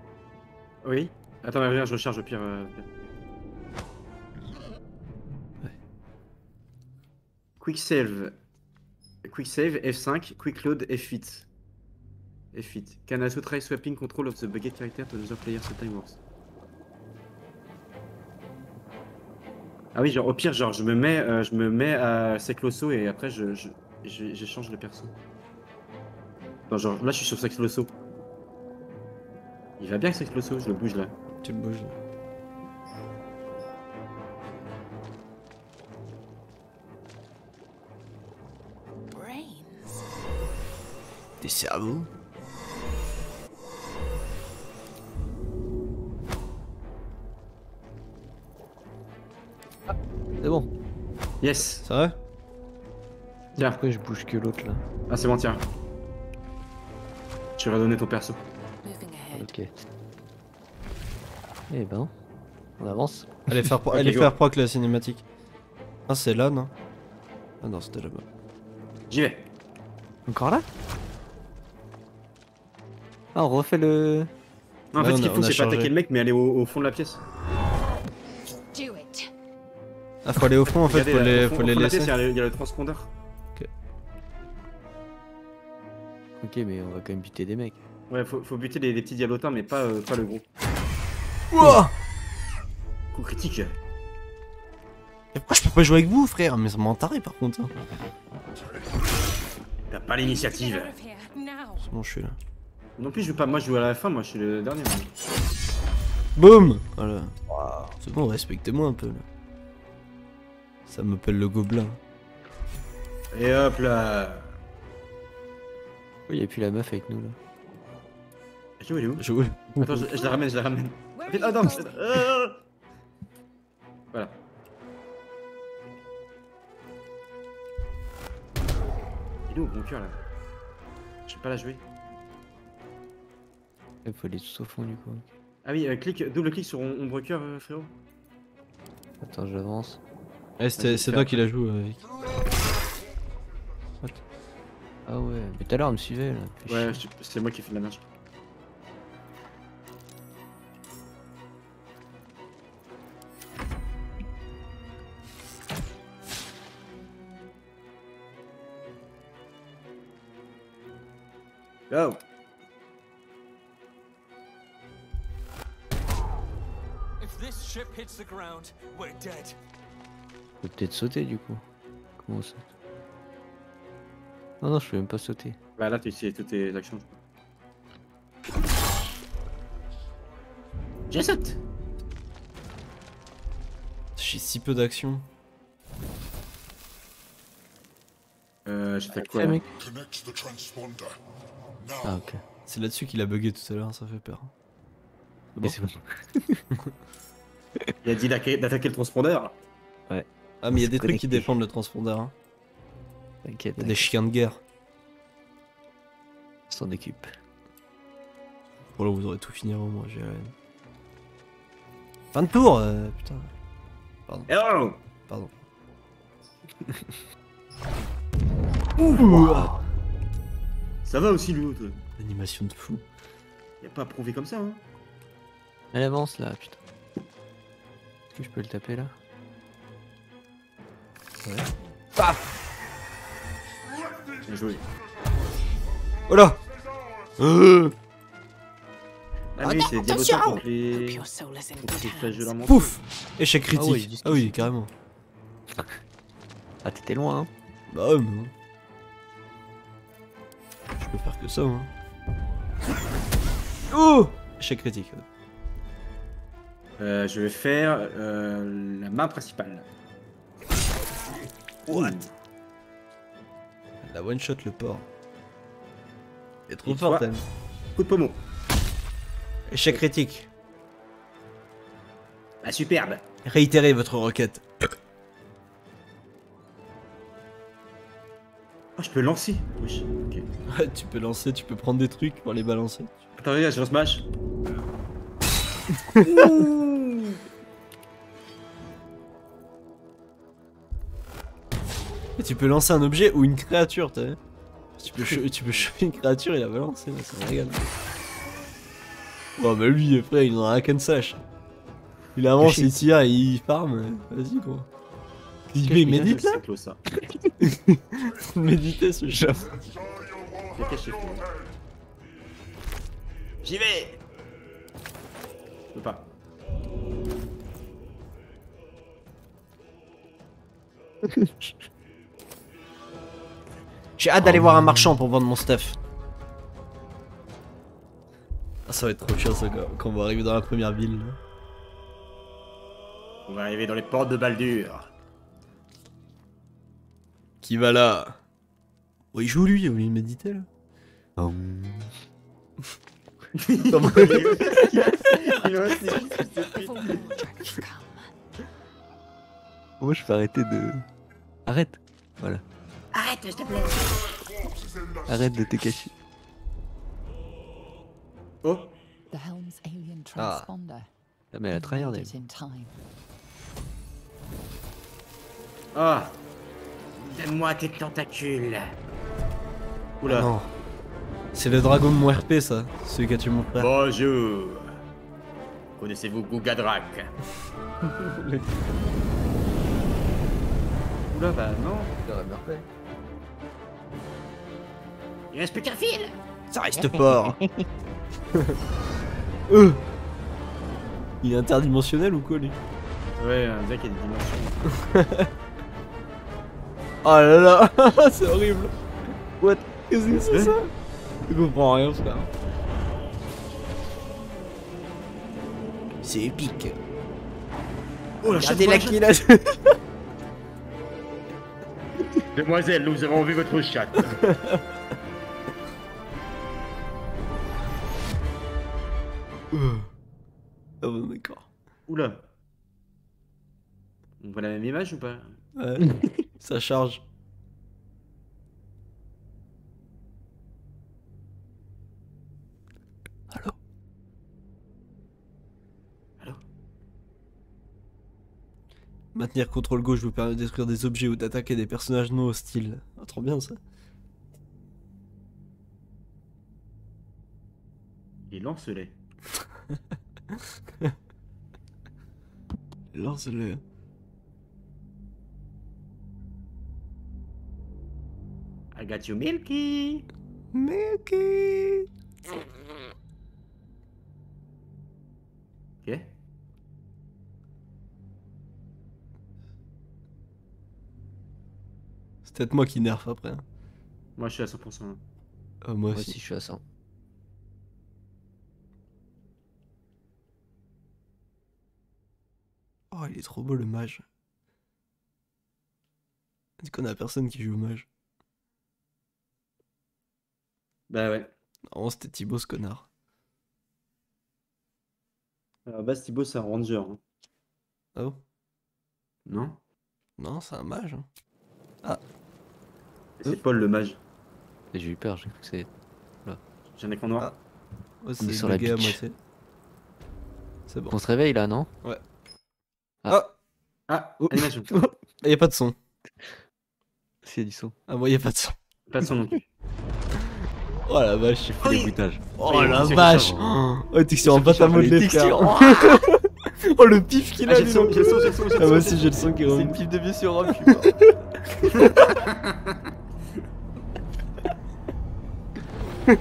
Oui Attends, mais regarde, je recharge au pire. euh, Ouais. Quick save. Quick save, F5, quick load, F8. F8. Can also try swapping control of the bucket character to other players so time works? Ah oui, genre au pire, genre je me mets, euh, je me mets à et après je, je, je- j'échange le perso. Non, genre là je suis sur Secloso. Il va bien que c'est Closso, je le bouge là. Tu le bouges. Brains. Des cerveaux? C'est bon. Yes C'est vrai Tiens. Pourquoi je bouge que l'autre là? Ah, c'est bon, tiens. Je vais redonner ton perso. Ok. Eh ben, on avance. Allez faire, <laughs> pro- allez faire proc la cinématique. Ah, c'est là, non Ah non, c'était là-bas. J'y vais. Encore là? Ah, on refait le. Non, en fait, ce qu'il faut, c'est pas attaquer le mec, mais aller au, au fond de la pièce. Ah, faut aller au fond en fait, faut là, les, faut au les laisser. Il y a le- transpondeur. Ok, mais on va quand même buter des mecs. Ouais, faut, faut buter les, les petits diablotins, mais pas, euh, pas le gros. Ouah Coup critique. Et pourquoi je peux pas jouer avec vous, frère Mais ça m'entaré par contre. hein. T'as pas l'initiative. C'est bon, je suis là. Non plus, je joue pas. Moi, je joue à la fin. Moi, je suis le dernier. Boum Voilà. C'est bon, respectez-moi un peu là. Ça m'appelle le gobelin. Et hop là. Il y a plus la meuf avec nous là. Je il est où. Attends, je, je la ramène, je la ramène. Ah you non, euh. Voilà. Il est où mon cœur là? Je vais pas la jouer. Il faut aller tous au fond du coup. Ah oui, euh, clic, double clic sur om- ombre cœur, euh, frérot. Attends, j'avance. Eh, c'était- c'est toi qui la joue, euh, Vic. Ah ouais, mais tout à l'heure elle me suivait là. Fais Ouais, c'est moi qui ai fait de la marche. Go If this ship hits the ground, we're dead. Faut peut-être sauter du coup. Comment on saute? Non, non, je peux même pas sauter. Bah là, tu essayes toutes tes actions. Je saute J'ai si peu d'action. Euh, j'ai fait quoi mec. Transponder. Now. Ah ok. C'est là-dessus qu'il a bugué tout à l'heure, ça fait peur. Mais c'est bon. <laughs> Il a dit d'attaquer d'attaquer le transpondeur Ah, mais il y a des trucs qui défendent le transpondeur. Hein. T'inquiète, des chiens de guerre. on s'en occupe. Bon, là, vous aurez tout fini avant moi, j'ai haine. Fin de tour euh, Putain. Hello Pardon. <laughs> Ça va aussi l'autre Animation de fou. Il a pas approuvé comme ça hein Elle avance là, putain. Est-ce que je peux le taper là? Bien joué. Oh là Euh, Ah oui, c'est contre Hope les... Pouf Échec critique. Ah disent Ah oui, carrément. Ah, t'étais loin, hein Bah ouais, mais... Je peux faire que ça, hein. Oh Échec critique. Euh, je vais faire euh, la main principale. What? La one shot le porc. Il est trop fort, Tem. Coup de pommeau. Échec critique. Ah superbe Réitérez votre requête. Oh, je peux lancer ok. Ouais, tu peux lancer, tu peux prendre des trucs pour les balancer. Attends, regarde, je lance smash. Et tu peux lancer un objet ou une créature, t'as vu tu peux, tu peux choper une créature et la balancer, là, ça me régale. Bon bah lui, après, il en a rien qu'un sache. Il avance, il tire et il farm, vas-y quoi. Il mais médite là C'est clos, ça. <laughs> Méditez ce chat. J'y vais Je peux pas. <laughs> J'ai hâte d'aller voir un marchand pour vendre mon stuff. Ah, ça va être trop chiant ça quand, on va arriver dans la première ville. là. On va arriver dans les portes de Baldur. Qui va là? Oh, il joue lui, il voulait méditer là. Oh. Moi, je vais arrêter de. Arrête. Voilà. Arrête, s'il te plaît. Arrête de te cacher. Oh Ah. Ah, mais elle a We tryhard, made elle. it in time. Ah Donne-moi tes tentacules. Oula. Ah Non. C'est le dragon de mon RP ça, celui qu'a tué mon frère. Bonjour. Connaissez-vous Gougadrak <laughs> Oula, bah non. Il reste plus qu'un fil Ça reste pas <laughs> Euh. Il est interdimensionnel ou quoi lui Ouais, un mec qui a des dimensions. <laughs> Oh là là <laughs> C'est horrible What Qu'est-ce que c'est ça Je comprends rien frère. C'est épique Oh la Regardez la là Demoiselle, nous avons vu votre chatte. Ah bon d'accord. Oula. On voit la même image ou pas? Ouais. <laughs> ça charge. Allô? Allô? Maintenir contrôle gauche vous permet de détruire des objets ou d'attaquer des personnages non hostiles. Ah, trop bien ça. Et lance-les. Lance-le. I got you Milky Mais ok. C'est peut-être moi qui nerf après. hein. Moi je suis à 100%. Ah, moi Moi aussi. aussi, je suis à 100. Oh, il est trop beau le mage. Est-ce qu'on a personne qui joue au mage? Bah ouais. Non, c'était Thibaut ce connard. Alors, base Thibaut c'est un ranger. hein. Ah bon? Non? Non, c'est un mage. hein. C'est Paul le mage. Et J'ai eu peur, j'ai cru que c'est. J'ai un écran noir. Ah. Ouais, est c'est sur la bugué à beach. moitié. C'est bon. On se réveille là, non? Ah, Ah, Oh. animation. <laughs> y a pas de son. S'il y a du son. Ah, moi, y a pas de son. Pas de son non plus. Oh la vache. J'ai fait des bruitages. Oh Oh, la c'est vache. Oh, texture en pâte à modeler, frère. Oh, le pif qu'il Ah, a, j'ai le son, j'ai le son, j'ai le son, Ah, moi aussi, j'ai le son qui C'est remonte. une pipe de vieux sur Rome, je suis pas. <laughs>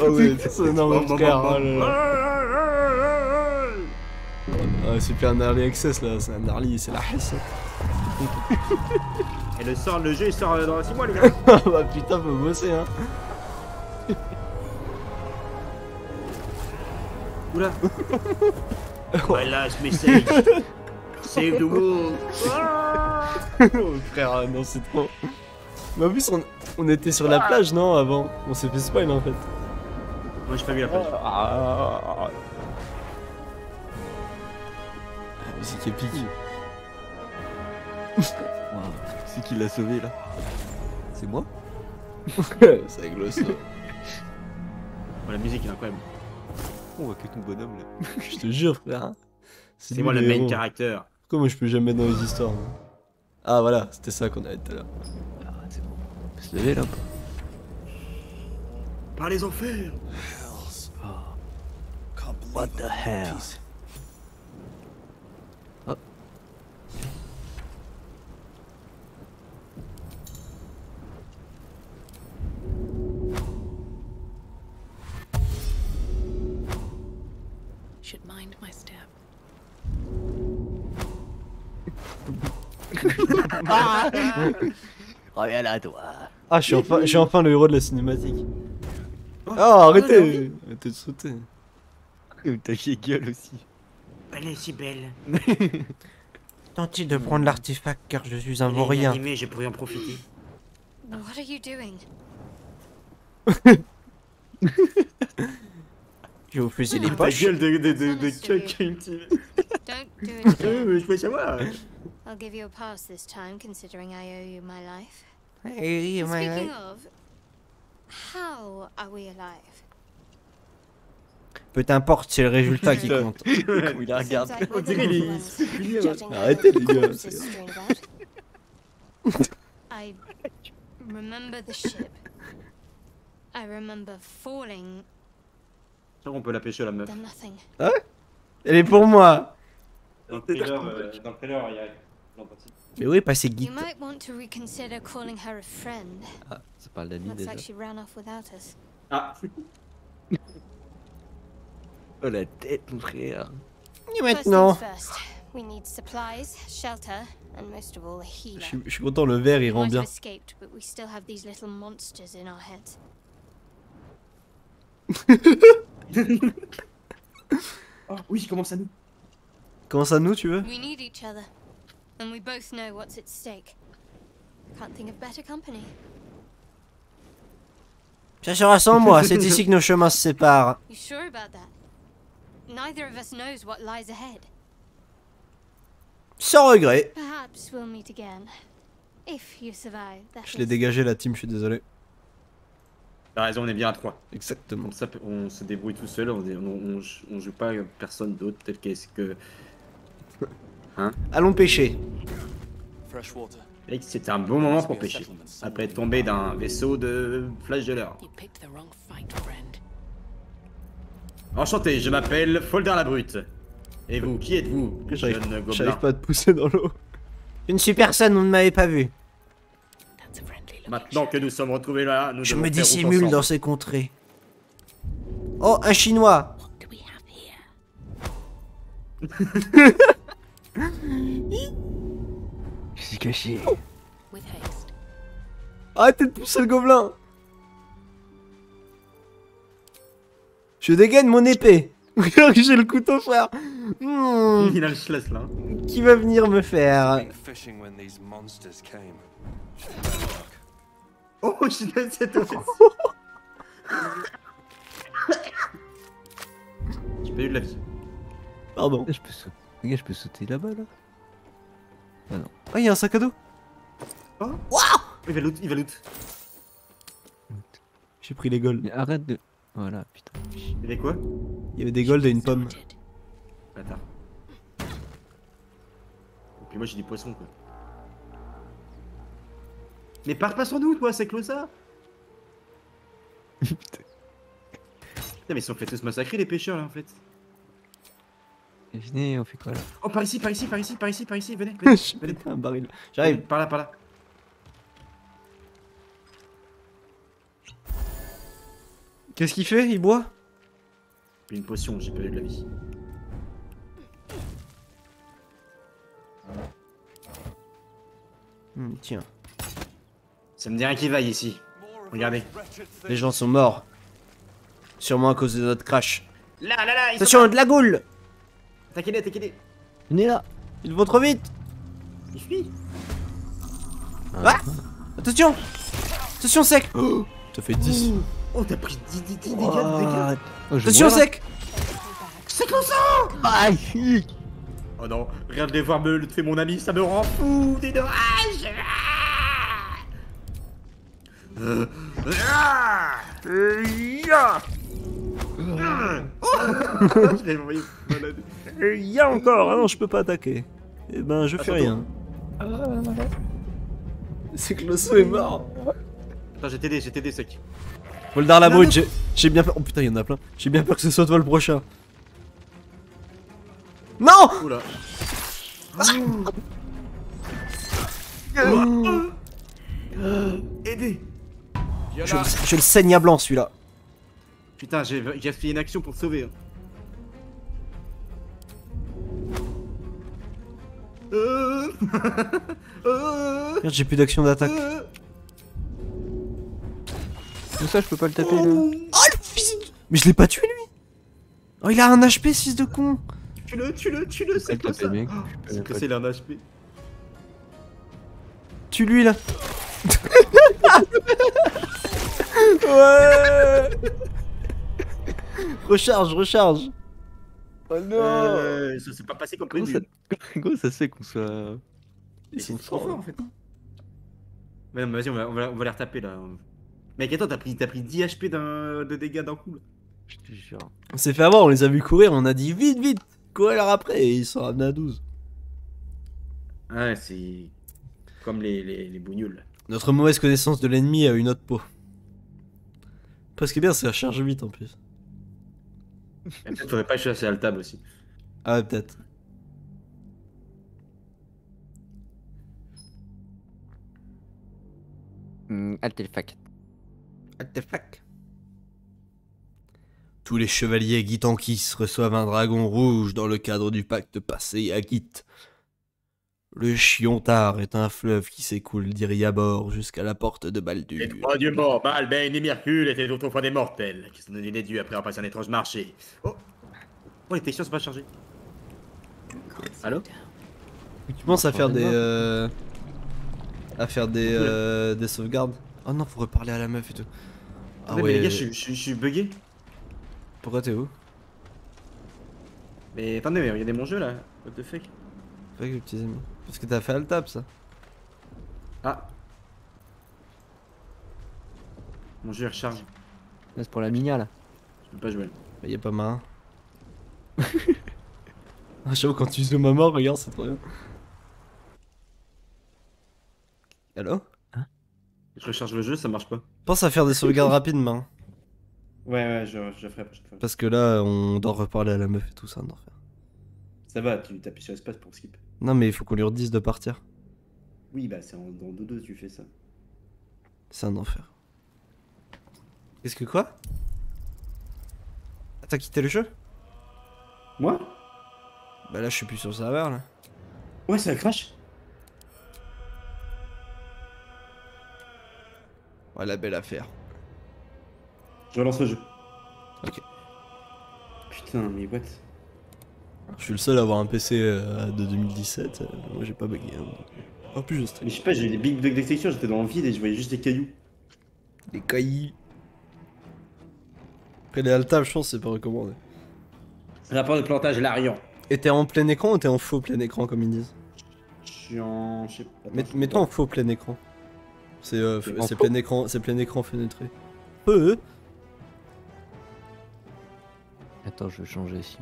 Oh, ouais, <laughs> c'est énorme, frère. bam, oh là là. Ah, c'est plus un early access là, c'est un early, c'est la haisse. Et le sort, le jeu il sort euh, dans 6 mois les gars. <laughs> Ah bah putain, faut bosser hein. <laughs> Oula. <laughs> My last message. Save the world. oh frère, ah, non, c'est trop. Mais en plus, on, on était sur la plage, non, avant On s'est fait spoil en fait. Moi j'ai pas vu la page. Ah, musique épique. <laughs> Waouh. C'est qui l'a sauvé là C'est moi c'est ça. Oh, <laughs> la musique est incroyable. On voit que ton bonhomme là. <laughs> Je te jure, frère. C'est moi le main character. Pourquoi moi je peux jamais dans les histoires moi Ah voilà, c'était ça qu'on avait tout à l'heure. Ah, c'est bon. On peut se lever là. Par les enfers. What the hell? Should mind my step. Reviens là, toi. Ah, je suis enfin, je suis enfin le héros de la cinématique. Oh, Ah, oh, arrêtez. Arrêtez de sauter. T'as qui gueule aussi. Elle est si belle. <laughs> Tentez de prendre l'artefact car je suis un vaurien. inanimée, je pourrais en profiter. What are you doing? <laughs> Je vous faisais les Ta poches. gueule de, de, de, de you. Euh, <laughs> again. mais je peux savoir. I'll give you a pass this time, considering I owe you my life. Hey, my Speaking life. of, how are we alive? Peu importe, c'est le résultat qui compte. Comment il la regarde. On dirait les- by Arrêtez, les gars. I remember the ship. I remember falling, Sûr qu'on peut la pêcher la meuf. nothing. Elle est pour moi. Dans le trailer, euh, dans le trailer, il y a. Pas. Mais oui, passez You guide. might want to reconsider calling her a friend. Ah, ça parle d'Annie déjà. Ah, <laughs> Oh la tête, mon frère. Et maintenant. things first. We need supplies, shelter, and most of all, a healer. Je suis, je suis content, le verre il rend bien. have escaped, but we still have these little monsters in our heads. <laughs> oh, oui, comment ça nous Comment ça nous, tu veux? We need each other, and we both know what's at stake. Can't think of better company. Ça sera sans moi, c'est ici que nos chemins se séparent. You sure about that? Neither of us knows what lies ahead. Sans regret. Perhaps we'll meet again. If you survive, that Je l'ai dégagé la team, je suis désolé. T'as raison, on est bien à 3. Exactement. On se débrouille tout seul, on, on, on, on joue pas personne d'autre, tel qu'est-ce que. <laughs> Allons pêcher. Fresh water. Mec, C'était un bon moment pour pêcher. Après être tombé d'un vaisseau de wrong fight, friend. Enchanté, je m'appelle Folder la Brute. Et vous, qui êtes-vous, J'arrive jeune gobelin j'arrive pas à te pousser dans l'eau. Je ne suis personne, vous ne m'avez pas vu. Maintenant que nous sommes retrouvés là, nous Je me dissimule dans ces contrées. Oh, un chinois? Je suis caché. Arrêtez de pousser le gobelin Je dégaine mon épée <laughs> Regarde que j'ai le couteau, frère Hmm, Il a le schless là. Qui va venir me faire? Oh, je laisse cette offense. J'ai pas eu de la vie. Pardon. Je peux sauter. Regarde, je peux sauter là-bas là. Ah, il y a un sac à dos Il va loot, il va loot. J'ai pris les golds. Mais arrête de. Voilà, putain. Il y avait quoi? Il y avait des golds et une pomme. Bâtard. Et puis moi j'ai des poissons quoi. Mais pars pas sur nous toi, c'est ça <laughs> Putain mais ils sont fait tous massacrer les pêcheurs là en fait. Et venez, on fait quoi là? Oh par ici, par ici, par ici, par ici, par ici, venez, <laughs> venez, J'ai venez. un baril. J'arrive. Par là, par là. Qu'est-ce qu'il fait? Il boit? Une potion, j'ai pas eu de la vie. Hmm, Tiens. Ça me dit rien qui vaille ici. Regardez. Les gens sont morts. Sûrement à cause de notre crash. Là, là, là, ils sont Attention, de la goule T'inquiète, t'inquiète. Venez là Ils vont trop vite Il fuit. Ah Attention Attention sec oh, Ça fait 10. Oh, t'as pris 10, 10, 10 dégâts, dégâts. Oh, je Attention sec C'est comme ça Aïe Oh non, rien de les voir me tuer mon ami, ça me rend fou des dommages Euh, ah Euh, ya Je l'ai envoyé malade. Il y a encore Ah non, je peux pas attaquer. Eh ben, je fais rien. <laughs> C'est que le saut est mort. Attends, j'ai t'aidé, j'ai t'aidé, sec. Voldar la brute, j'ai j'ai bien peur. Oh putain, il y en a plein. J'ai bien peur que ce soit toi le prochain. Non Oula. Aidez je, le- je le saigne à blanc celui-là. Putain, j'ai gaspillé une action pour te sauver. hein. Euh... <laughs> Merde, j'ai plus d'action d'attaque. euh... Tout ça, je peux pas le taper là. Oh le physique Mais je l'ai pas tué lui Oh, il a un HP, 6 de con Tue-le, tue-le, tue-le, c'est quoi ça Oh, peux C'est que c'est un HP. Tue-lui, là <laughs> Ouais Recharge, recharge Oh Euh, ça s'est pas passé comme prévu. ça, comment ça se fait qu'on soit. Ils sont trop forts en fait. Mais non, mais vas-y, on va, on, va, on va les retaper là. Mec, attends, t'as pris, t'as pris 10 HP d'un- de dégâts d'un coup là. Je te jure. On s'est fait avoir, on les a vus courir, on a dit vite, vite Courez leur après, et ils sont ramenés à 12. Ouais, c'est comme les, les, les bougnoules. Notre mauvaise connaissance de l'ennemi a une autre peau. Parce que bien, ça charge vite en plus. Et Peut-être faudrait pas chasser à la table aussi. Ah ouais, peut-être. Hum, Altelfac. Tous les chevaliers Gitankis reçoivent un dragon rouge dans le cadre du pacte passé à Git. Le Chiontar est un fleuve qui s'écoule d'Iriabor jusqu'à la porte de Baldur. Les trois dieux morts, Balben et Mercule, étaient autrefois des mortels, qui sont devenus des dieux après avoir passé un étrange marché. Oh Oh, les textures sont pas chargées. Allô Tu penses à faire des... euh, à faire des, euh, des sauvegardes Oh non, faut reparler à la meuf et tout. Ah Ouais, ouais, mais les gars, je, suis- je, suis- je suis bugué. pourquoi t'es où? Mais attendez, mais regardez mon jeu là. What the fuck? Que les petits amis. Parce que t'as fait Altab ça. Ah. Mon jeu il recharge. Là, c'est pour la minia là. Je peux pas jouer. Bah y a pas marin. <laughs> ah, j'avoue, quand tu zoomes à mort, regarde, c'est trop bien. Allo Je recharge le jeu, ça marche pas. Pense à faire des sauvegardes <laughs> rapides, main. Ouais, ouais, je, je ferai la prochaine fois. Parce que là, on doit reparler à la meuf et tout, c'est un enfer. Ça va, tu t'appuies sur l'espace pour skip. Non, mais il faut qu'on lui redise de partir. Oui, bah c'est en, dans Dodo tu fais ça. C'est un enfer. Qu'est-ce que quoi? Ah, T'as quitté le jeu? Moi? Bah là, je suis plus sur le serveur là. Ouais, ça crash. Ouais, la belle affaire. Je relance le jeu. Ok. Putain, mais what? Je suis le seul à avoir un PC euh, de 2017. euh, moi, j'ai pas bugué. hein. En plus, je stream. Mais je sais pas, j'ai eu des big bugs d'extinction, j'étais dans le vide et je voyais juste des cailloux. Les caillis. Après, les altables, je pense, c'est pas recommandé. Rapport de plantage Larian. Et t'es en plein écran ou t'es en faux plein écran, comme ils disent? Je suis en. Je sais pas. Mets- je- Mets-toi en faux plein écran. C'est euh, plein écran, c'est plein écran fenêtré. Euh, Attends, je vais changer ici.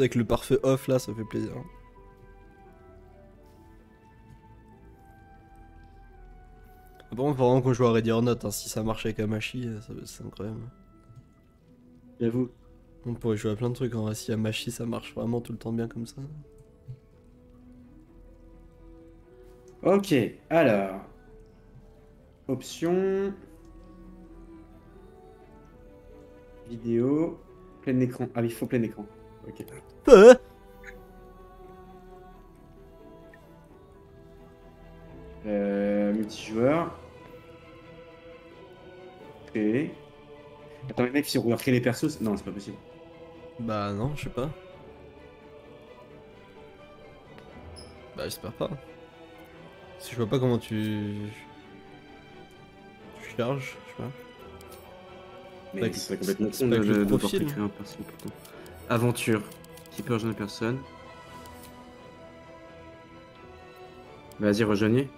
Avec le parfait off là, ça fait plaisir. Par contre, faut vraiment qu'on joue à Ready or Not, hein. si ça marche avec Amashi, euh, ça c'est incroyable. J'avoue. On pourrait jouer à plein de trucs en vrai, si Amashi ça marche vraiment tout le temps bien comme ça. Ok, alors. Option. Vidéo. Plein écran. Ah, il faut plein écran. Ok. Euh Euh, multijoueur. Créer. Attends, mais mec, si on doit créer les persos. Non, c'est pas possible. Bah non, je sais pas. Bah j'espère pas. Si je vois pas comment tu... Tu charges, je sais pas. Mais Avec- c'est complètement con de, de un perso pourtant. Aventure. Qui peut rejoindre personne. Vas-y, rejoignez.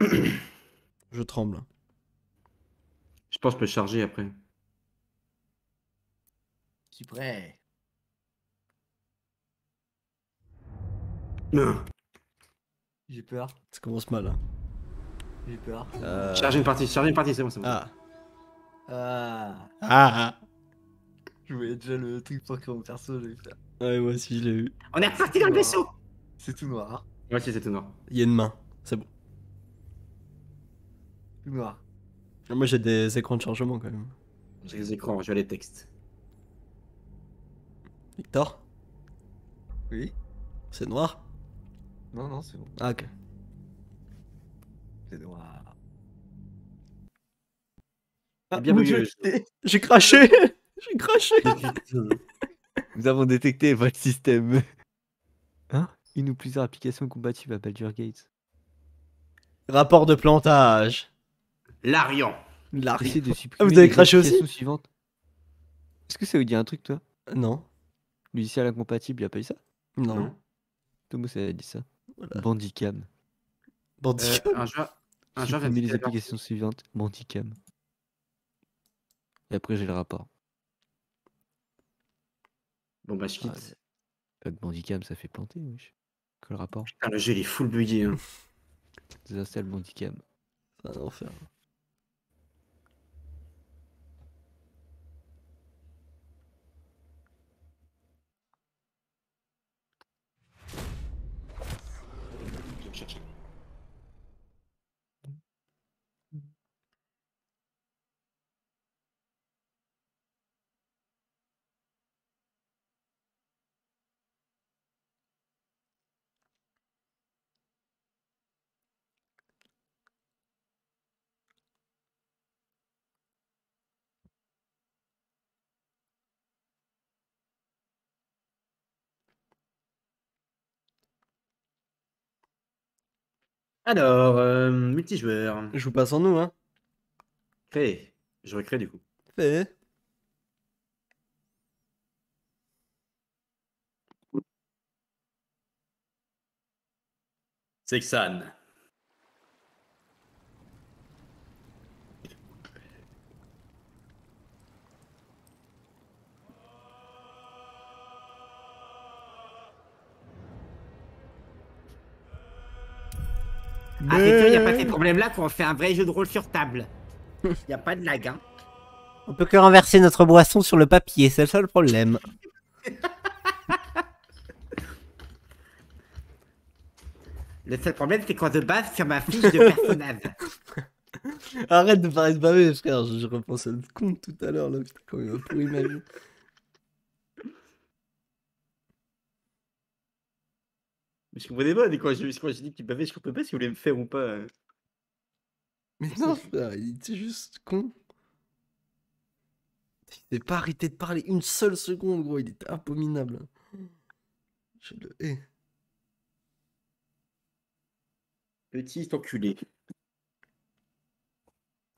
Je tremble. Je pense que je peux charger après. Je suis prêt. Non. J'ai peur. Ça commence mal. Hein. J'ai peur. Euh, Charger une partie, charger une partie, c'est bon, c'est bon. Ah. Ah. Ah Je voyais déjà le truc pour que mon perso, vais faire. Ouais, moi aussi, je l'ai vu. On est reparti dans le vaisseau C'est tout noir. Ouais, si, c'est tout noir. Il y a une main, c'est bon. Tout noir. Moi, j'ai des écrans de chargement quand même. J'ai les écrans, j'ai les textes. Victor? Oui C'est noir? Non, non, c'est bon. Ah, ok. C'est noir. Ah, je- <laughs> J'ai craché <laughs> J'ai craché Nous avons détecté votre système. <laughs> Hein? Une ou plusieurs applications compatibles à Baldur Gates. Rapport de plantage. L'Arian. Essayez de Ah, supprimer vous avez craché aussi suivantes. Est-ce que ça vous dit un truc, toi? Non. Logiciel incompatible, y a pas eu ça? Non. Thomas a dit ça. Voilà. Bandicam. Bandit. Euh, un joueur. Un de Supprimez les applications suivantes? Bandicam. Et après, j'ai le rapport. Bon, bah, je quitte. Ah, Pas que Bandicam, ça fait planter, wesh. Que le rapport? Putain, le jeu, il est full bugué. Hein. <laughs> Désinstalle Bandicam. C'est un enfer. Alors, euh, multijoueur. Je vous passe en nous, hein. Créé. Je recrée du coup. Fait. Sexan. Arrêtez, il n'y a pas ces problèmes-là quand on fait un vrai jeu de rôle sur table. Il n'y a pas de lag, hein. On peut que renverser notre boisson sur le papier, c'est le seul problème. Le seul problème, c'est quand de base, sur ma fiche de personnage. <laughs> Arrête de paraître bavé, frère. Je, je repense à le con tout à l'heure, là. Putain, quand il m'a pourri ma vie. Mais je comprenais pas, quand j'ai quand j'ai dit qu'il bavait, je comprenais pas s'il voulait me faire ou pas. euh. Mais non, frère, il était juste con. Il s'est pas arrêté de parler une seule seconde, gros. Il était abominable. Je le hais. Petit enculé.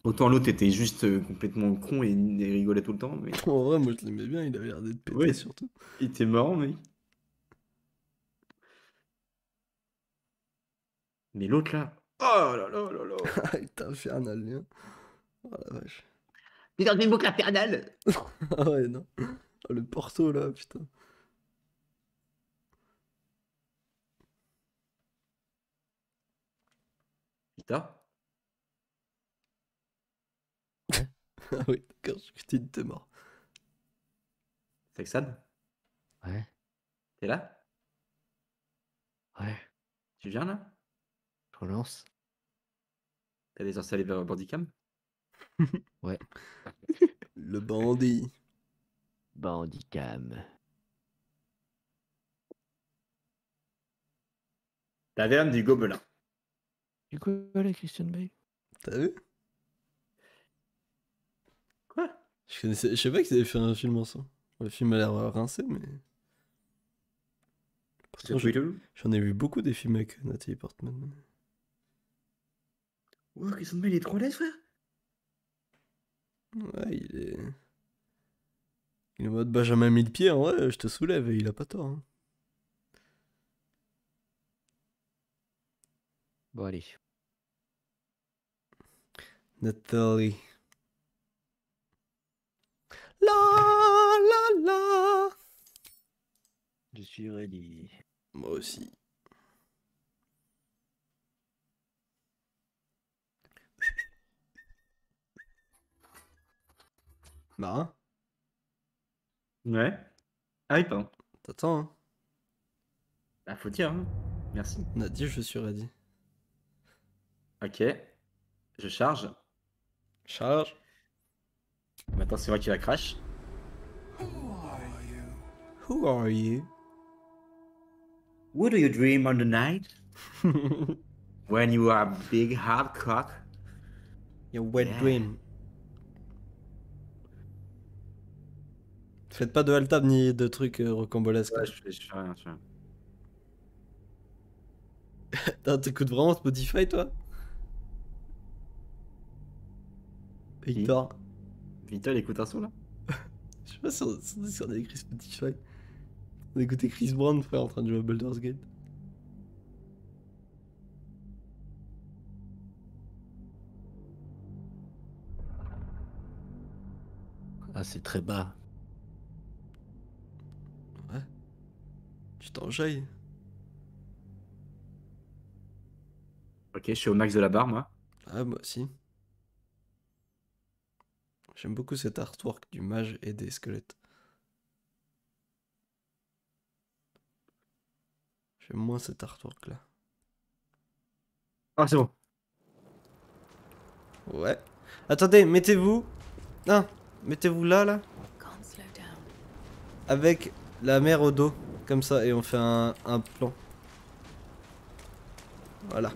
Autant l'autre était juste euh, complètement con et, et rigolait tout le temps, mais <laughs> En vrai, moi je l'aimais bien. Il avait l'air d'être pété Ouais. surtout. il était marrant, mec. Mais l'autre là. Oh là là là là. <laughs> Ah, il était infernal, lui. hein. Oh la vache. Mais dans le même mot que l'infernal. <laughs> Ah ouais, non. Oh, le porto, là, putain. Vita <laughs> Ah oui, d'accord, je que t'es mort. Sexan Ouais. T'es là? Ouais. Tu viens là? Je relance. T'as désinstallé vers Bandicam? <laughs> Le bandit. Bandicam. Taverne du Gobelin. Du coup, allez, Christian Bale. T'as vu? Quoi? Je connaissais... Je sais pas qu'ils avaient fait un film ensemble. Le film a l'air rincé, mais... Je- J'en ai vu beaucoup des films avec Nathalie Portman. Oh, Christian Bale, il est trop laid, frère Ouais, il est... Il est en mode Benjamin Millepied, en vrai, je te soulève et il a pas tort. hein. Bon, allez. Nathalie. La la la Je suis ready. Moi aussi. Marin Ouais. Ah oui, pardon. T'attends, hein. Bah, faut dire, hein. Merci. On a dit je suis ready. Ok. Je charge. Charge. Maintenant, c'est moi qui la crash. Who are you? What do you dream on the night? <laughs> When you are a big hard cock? Your wet Yeah. dream. Faites pas de alt tab ni de trucs euh, rocambolesques. Ouais, je fais, je fais rien, je fais rien. <laughs> T'écoutes vraiment Spotify toi? Victor Vital, écoute un son là? <laughs> Je sais pas si on, si on a écrit Spotify. On a écouté Chris Brown frère en train de jouer à Baldur's Gate. Ah, c'est très bas. Tu t'enjailles Ok, je suis au max de la barre, moi. Ah moi aussi. J'aime beaucoup cet artwork du mage et des squelettes. J'aime moins cet artwork là. Ah, c'est bon. Ouais. Attendez, mettez-vous. Non, mettez-vous là, là. Avec la mer au dos. Comme ça, et on fait un, un plan. Voilà.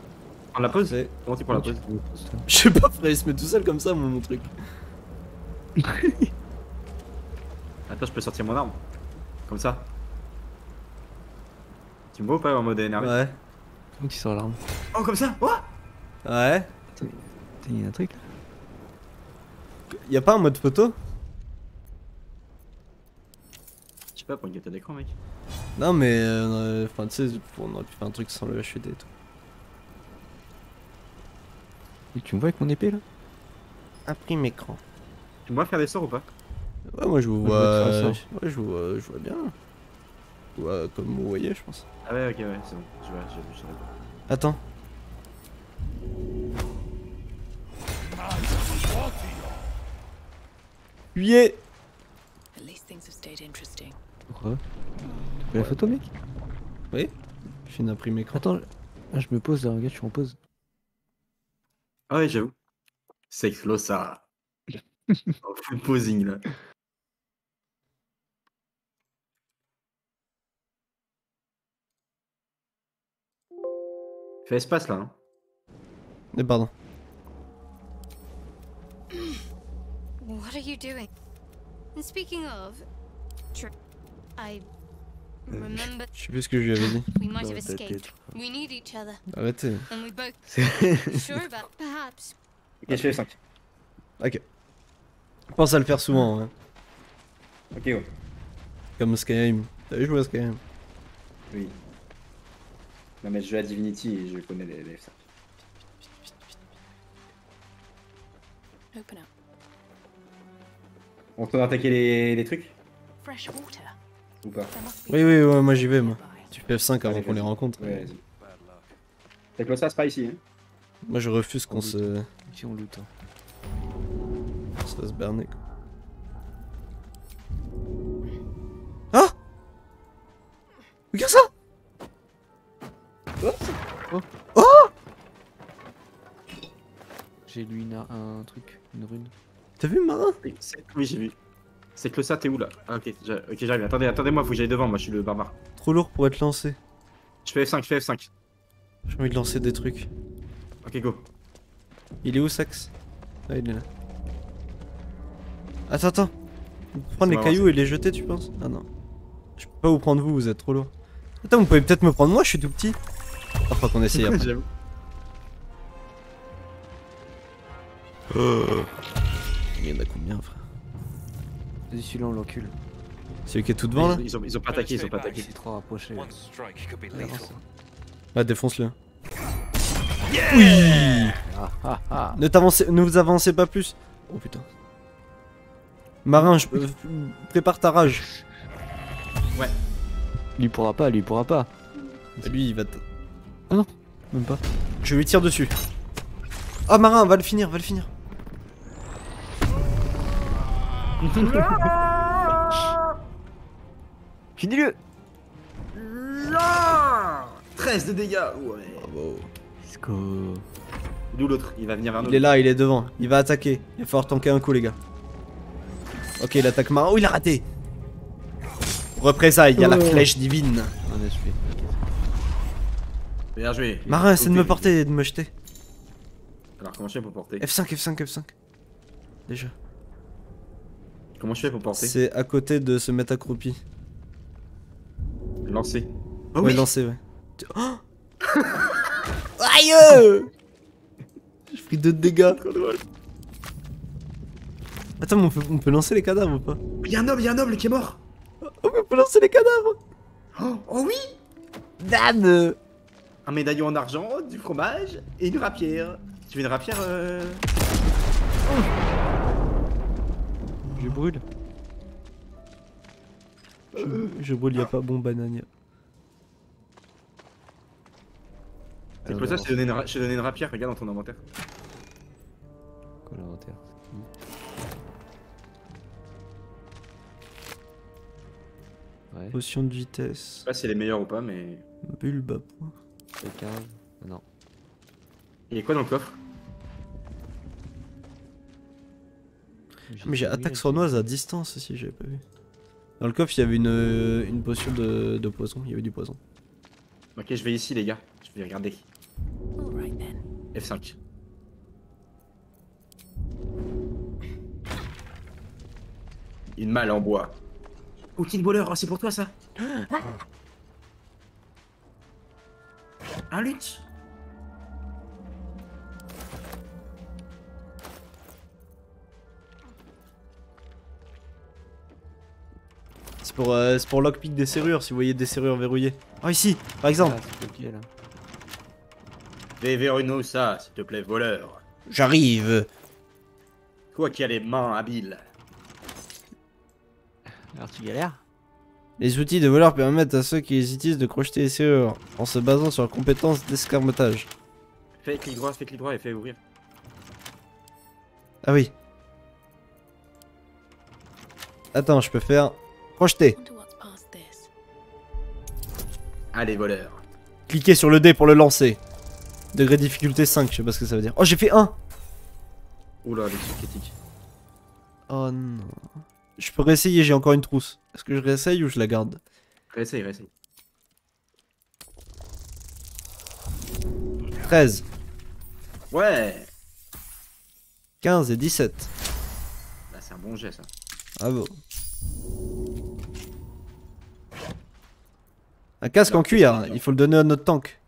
Prends la C'est- Comment tu prends la pause <laughs> Je sais pas, frère, il se met tout seul comme ça, mon, mon truc. <laughs> Attends, je peux sortir mon arme. Comme ça. Tu me vois ou pas en mode énervé Ouais. Donc, tu sors l'arme. Oh, comme ça Oh Ouais. Il y a un truc là. Y a pas un mode photo? Je sais pas, pour une capture d'écran, mec. Non, mais. euh, Enfin, tu sais, on aurait pu faire un truc sans le HUD et tout. Et tu me vois avec mon épée là? Imprime écran. Tu me vois faire des sorts ou pas? Ouais, moi je vous Moi, je vois. un Ouais, je vous vois, je vois bien. Je vois comme vous voyez, je pense. Ah ouais, ok, ouais, c'est bon. Je vois, j'ai vu, je pas. Attends. Interesting. Pourquoi? La photo, mec Oui Je fais une imprime écran. Attends, ah, je me pose là, regarde, je suis en pause. Ah ouais, j'avoue. C'est clos, ça. en <laughs> full posing, là. Fais espace, là. Hein. Eh, pardon. What are you doing? And speaking of, I remember Je sais plus ce que je lui avais dit. Arrêtez. <laughs> about perhaps. Ok, je fais 5. Ok. Pense à le faire souvent, hein. Ok, ouais. Comme Skyrim. T'as vu jouer à Skyrim? Oui. Non, mais je joue à Divinity et je connais les, les F5. Open up. On peut attaquer les, les trucs? Fresh water. Ou pas Oui, oui, ouais, moi j'y vais, moi. Tu fais F5 avant qu'on les rencontre. Ouais, vas-y. T'as clos ça, c'est pas ici. Hein. Moi je refuse qu'on se... Si on loot. hein. se fasse berner. quoi. Ah Regarde ça J'ai lu une, un truc, une rune. T'as vu Marin Oui, c'est- Oui, j'ai vu. C'est que ça, t'es où là Ah, ok, j'a- ok, j'arrive. Attendez, attendez-moi, faut que j'aille devant. Moi, je suis le barbare. Trop lourd pour être lancé. Je fais F5, je fais F5. J'ai envie de lancer des trucs. Ok, go. Il est où Sax? Ah il est là. Attends, attends. Prendre les cailloux et les jeter tu penses? Ah non. Je peux pas vous prendre vous, vous êtes trop lourd. Attends, vous pouvez peut-être me prendre moi, je suis tout petit. Ah, faut qu'on essaye <laughs> après. J'avoue. Il y en a combien frère? Celui-là, on l'encule. Celui qui est tout devant là Ils, ils ont, ils ont pas attaqué, ils ont pas attaqué. s'est trop rapproché. Ah, défonce-le. Oui Ah ah ah Ne t'avancez, ne vous avancez pas plus. Oh putain. Marin, je, euh, prépare ta rage. Lui pourra pas, lui pourra pas. Lui, il va. te- Même pas. Je lui tire dessus. Ah, Marin, va le finir, va le finir. <laughs> Finis-le 13 de dégâts Ouais. Bravo. Let's go. D'où l'autre Il va venir vers nous. Il est là, il est devant. Il va attaquer. Il va falloir tanker un coup, les gars. Ok, il attaque Marin. Oh, il a raté Représailles, il y a la Oh. flèche divine. On a suivi. Bien joué. Marin, essaie de me porter et de me jeter. Alors comment je fais pour porter? F5, F5, F5. Déjà. Comment je fais pour porter C'est à côté de se mettre accroupi. Lancer. ouais, oui. lancer, ouais. Oh <laughs> Aïe J'ai pris 2 de dégâts. Attends, mais on peut, on peut lancer les cadavres ou pas? Il y a un noble, il y a un noble qui est mort Oh, mais on peut lancer les cadavres Oh, oh oui Dan Un médaillon en argent, du fromage et une rapière. Tu veux une rapière euh... Je brûle. Je, je brûle, y'a pas bon banania. C'est pour ça que je t'ai donné, une ra- je t'ai donné une rapière, regarde dans ton inventaire. Quoi l'inventaire Ouais, Potion de vitesse. Je sais pas si c'est les meilleurs ou pas, mais. Bulbe à point. c'est 15. Ah non. Il y a quoi dans le coffre? Mais j'ai attaque sournoise à distance aussi, j'avais pas vu. Dans le coffre, il y avait une, euh, une potion de, de poison. Il y avait du poison. Ok, je vais ici, les gars. Je vais regarder. All right then. F5. Une malle en bois. Outil de voleur, oh, c'est pour toi ça Un lutte C'est pour, euh, c'est pour lockpick des serrures, si vous voyez des serrures verrouillées. Oh, ici, par exemple. Ah, là. Déverrouille-nous ça, s'il te plaît, voleur. J'arrive. Toi qui as les mains habiles. Alors tu galères? Les outils de voleur permettent à ceux qui les utilisent de crocheter les serrures en se basant sur la compétence d'escarmotage. Fais clic droit, fais clic droit et fais ouvrir. Ah oui. Attends, je peux faire this. Allez, voleur. Cliquez sur le dé pour le lancer. Degré de difficulté 5, je sais pas ce que ça veut dire. Oh, j'ai fait 1 Oula, les trucs critiques. Oh non. Je peux réessayer, j'ai encore une trousse. Est-ce que je réessaye ou je la garde? Réessaye, réessaye. 13, Ouais 15 et 17. Bah, c'est un bon jet ça. Bravo. Un casque en cuir, il faut le donner à notre tank.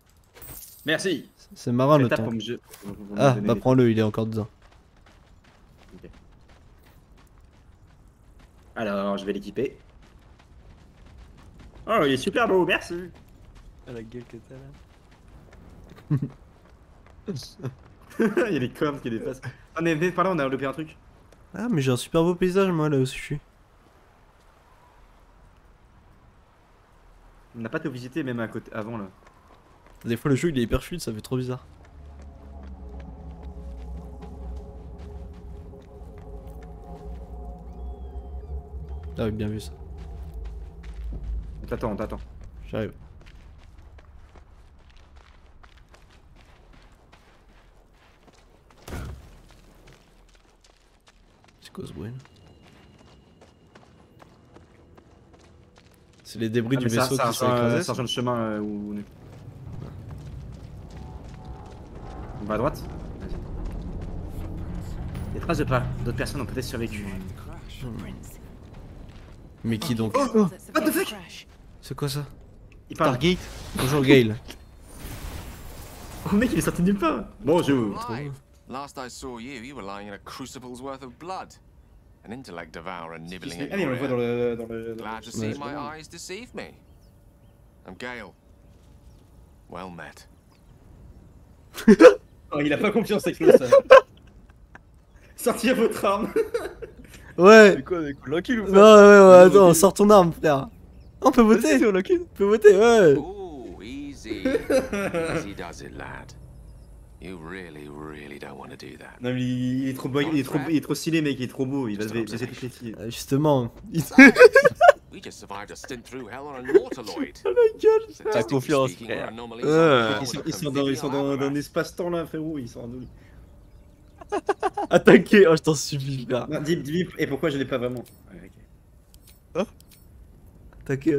Merci C'est marin le tank. je- Ah, bah prends-le, il est encore dedans. Alors, je vais l'équiper. Oh, il est super beau, merci Ah, la gueule que t'as là. <laughs> Il y a les cornes qui dépassent. On est venu par là, on a loupé un truc. Ah, mais j'ai un super beau paysage, moi, là où je suis. On n'a pas tout visité, même à côté, avant là. Des fois, le jeu, il est hyper fluide, ça fait trop bizarre. Ah oui, bien vu ça. On t'attend, on t'attend. J'arrive. C'est quoi ce bruit là? C'est les débris Ah, du vaisseau ça, qui sont ça, écrasés ça rejoint le chemin euh, où on est. On va à droite Vas-y. Des traces de pas. D'autres personnes ont peut-être survécu. Mais qui donc Oh, What the fuck C'est quoi ça Il parle. Stargate Bonjour Gale. Oh mec, il est sorti de nulle part Bonjour. Last I saw you, you were lying in a crucible's worth of blood. An intellect devourer nibbling at your ear. dans Glad to see my eyes deceive me. I'm Gale. Well met. <laughs> Oh, il a pas confiance avec nous, ça. <laughs> Sortir votre arme <laughs> Ouais quoi, avec Lucky ou Non, ouais, ouais, attends, sors ton arme, frère. On peut voter On peut voter, ouais Ooh, easy. easy does it, lad. You really, really don't want to do that. Non mais il, est trop beau, il est trop, il est trop stylé mec, il est trop beau, il va <laughs> se baiser toutes les filles. Euh, Justement. We just survived a stint through hell on a mortaloid. Ta confiance, Speaking, we're frère. Euh. Ils sont, board ils a sont dans, ils sont dans, convivial dans un espace-temps là frérot, ils sont en <laughs> oh je t'en supplie frère. Non, dis, dis, et pourquoi je l'ai pas vraiment Ouais. Attaquez,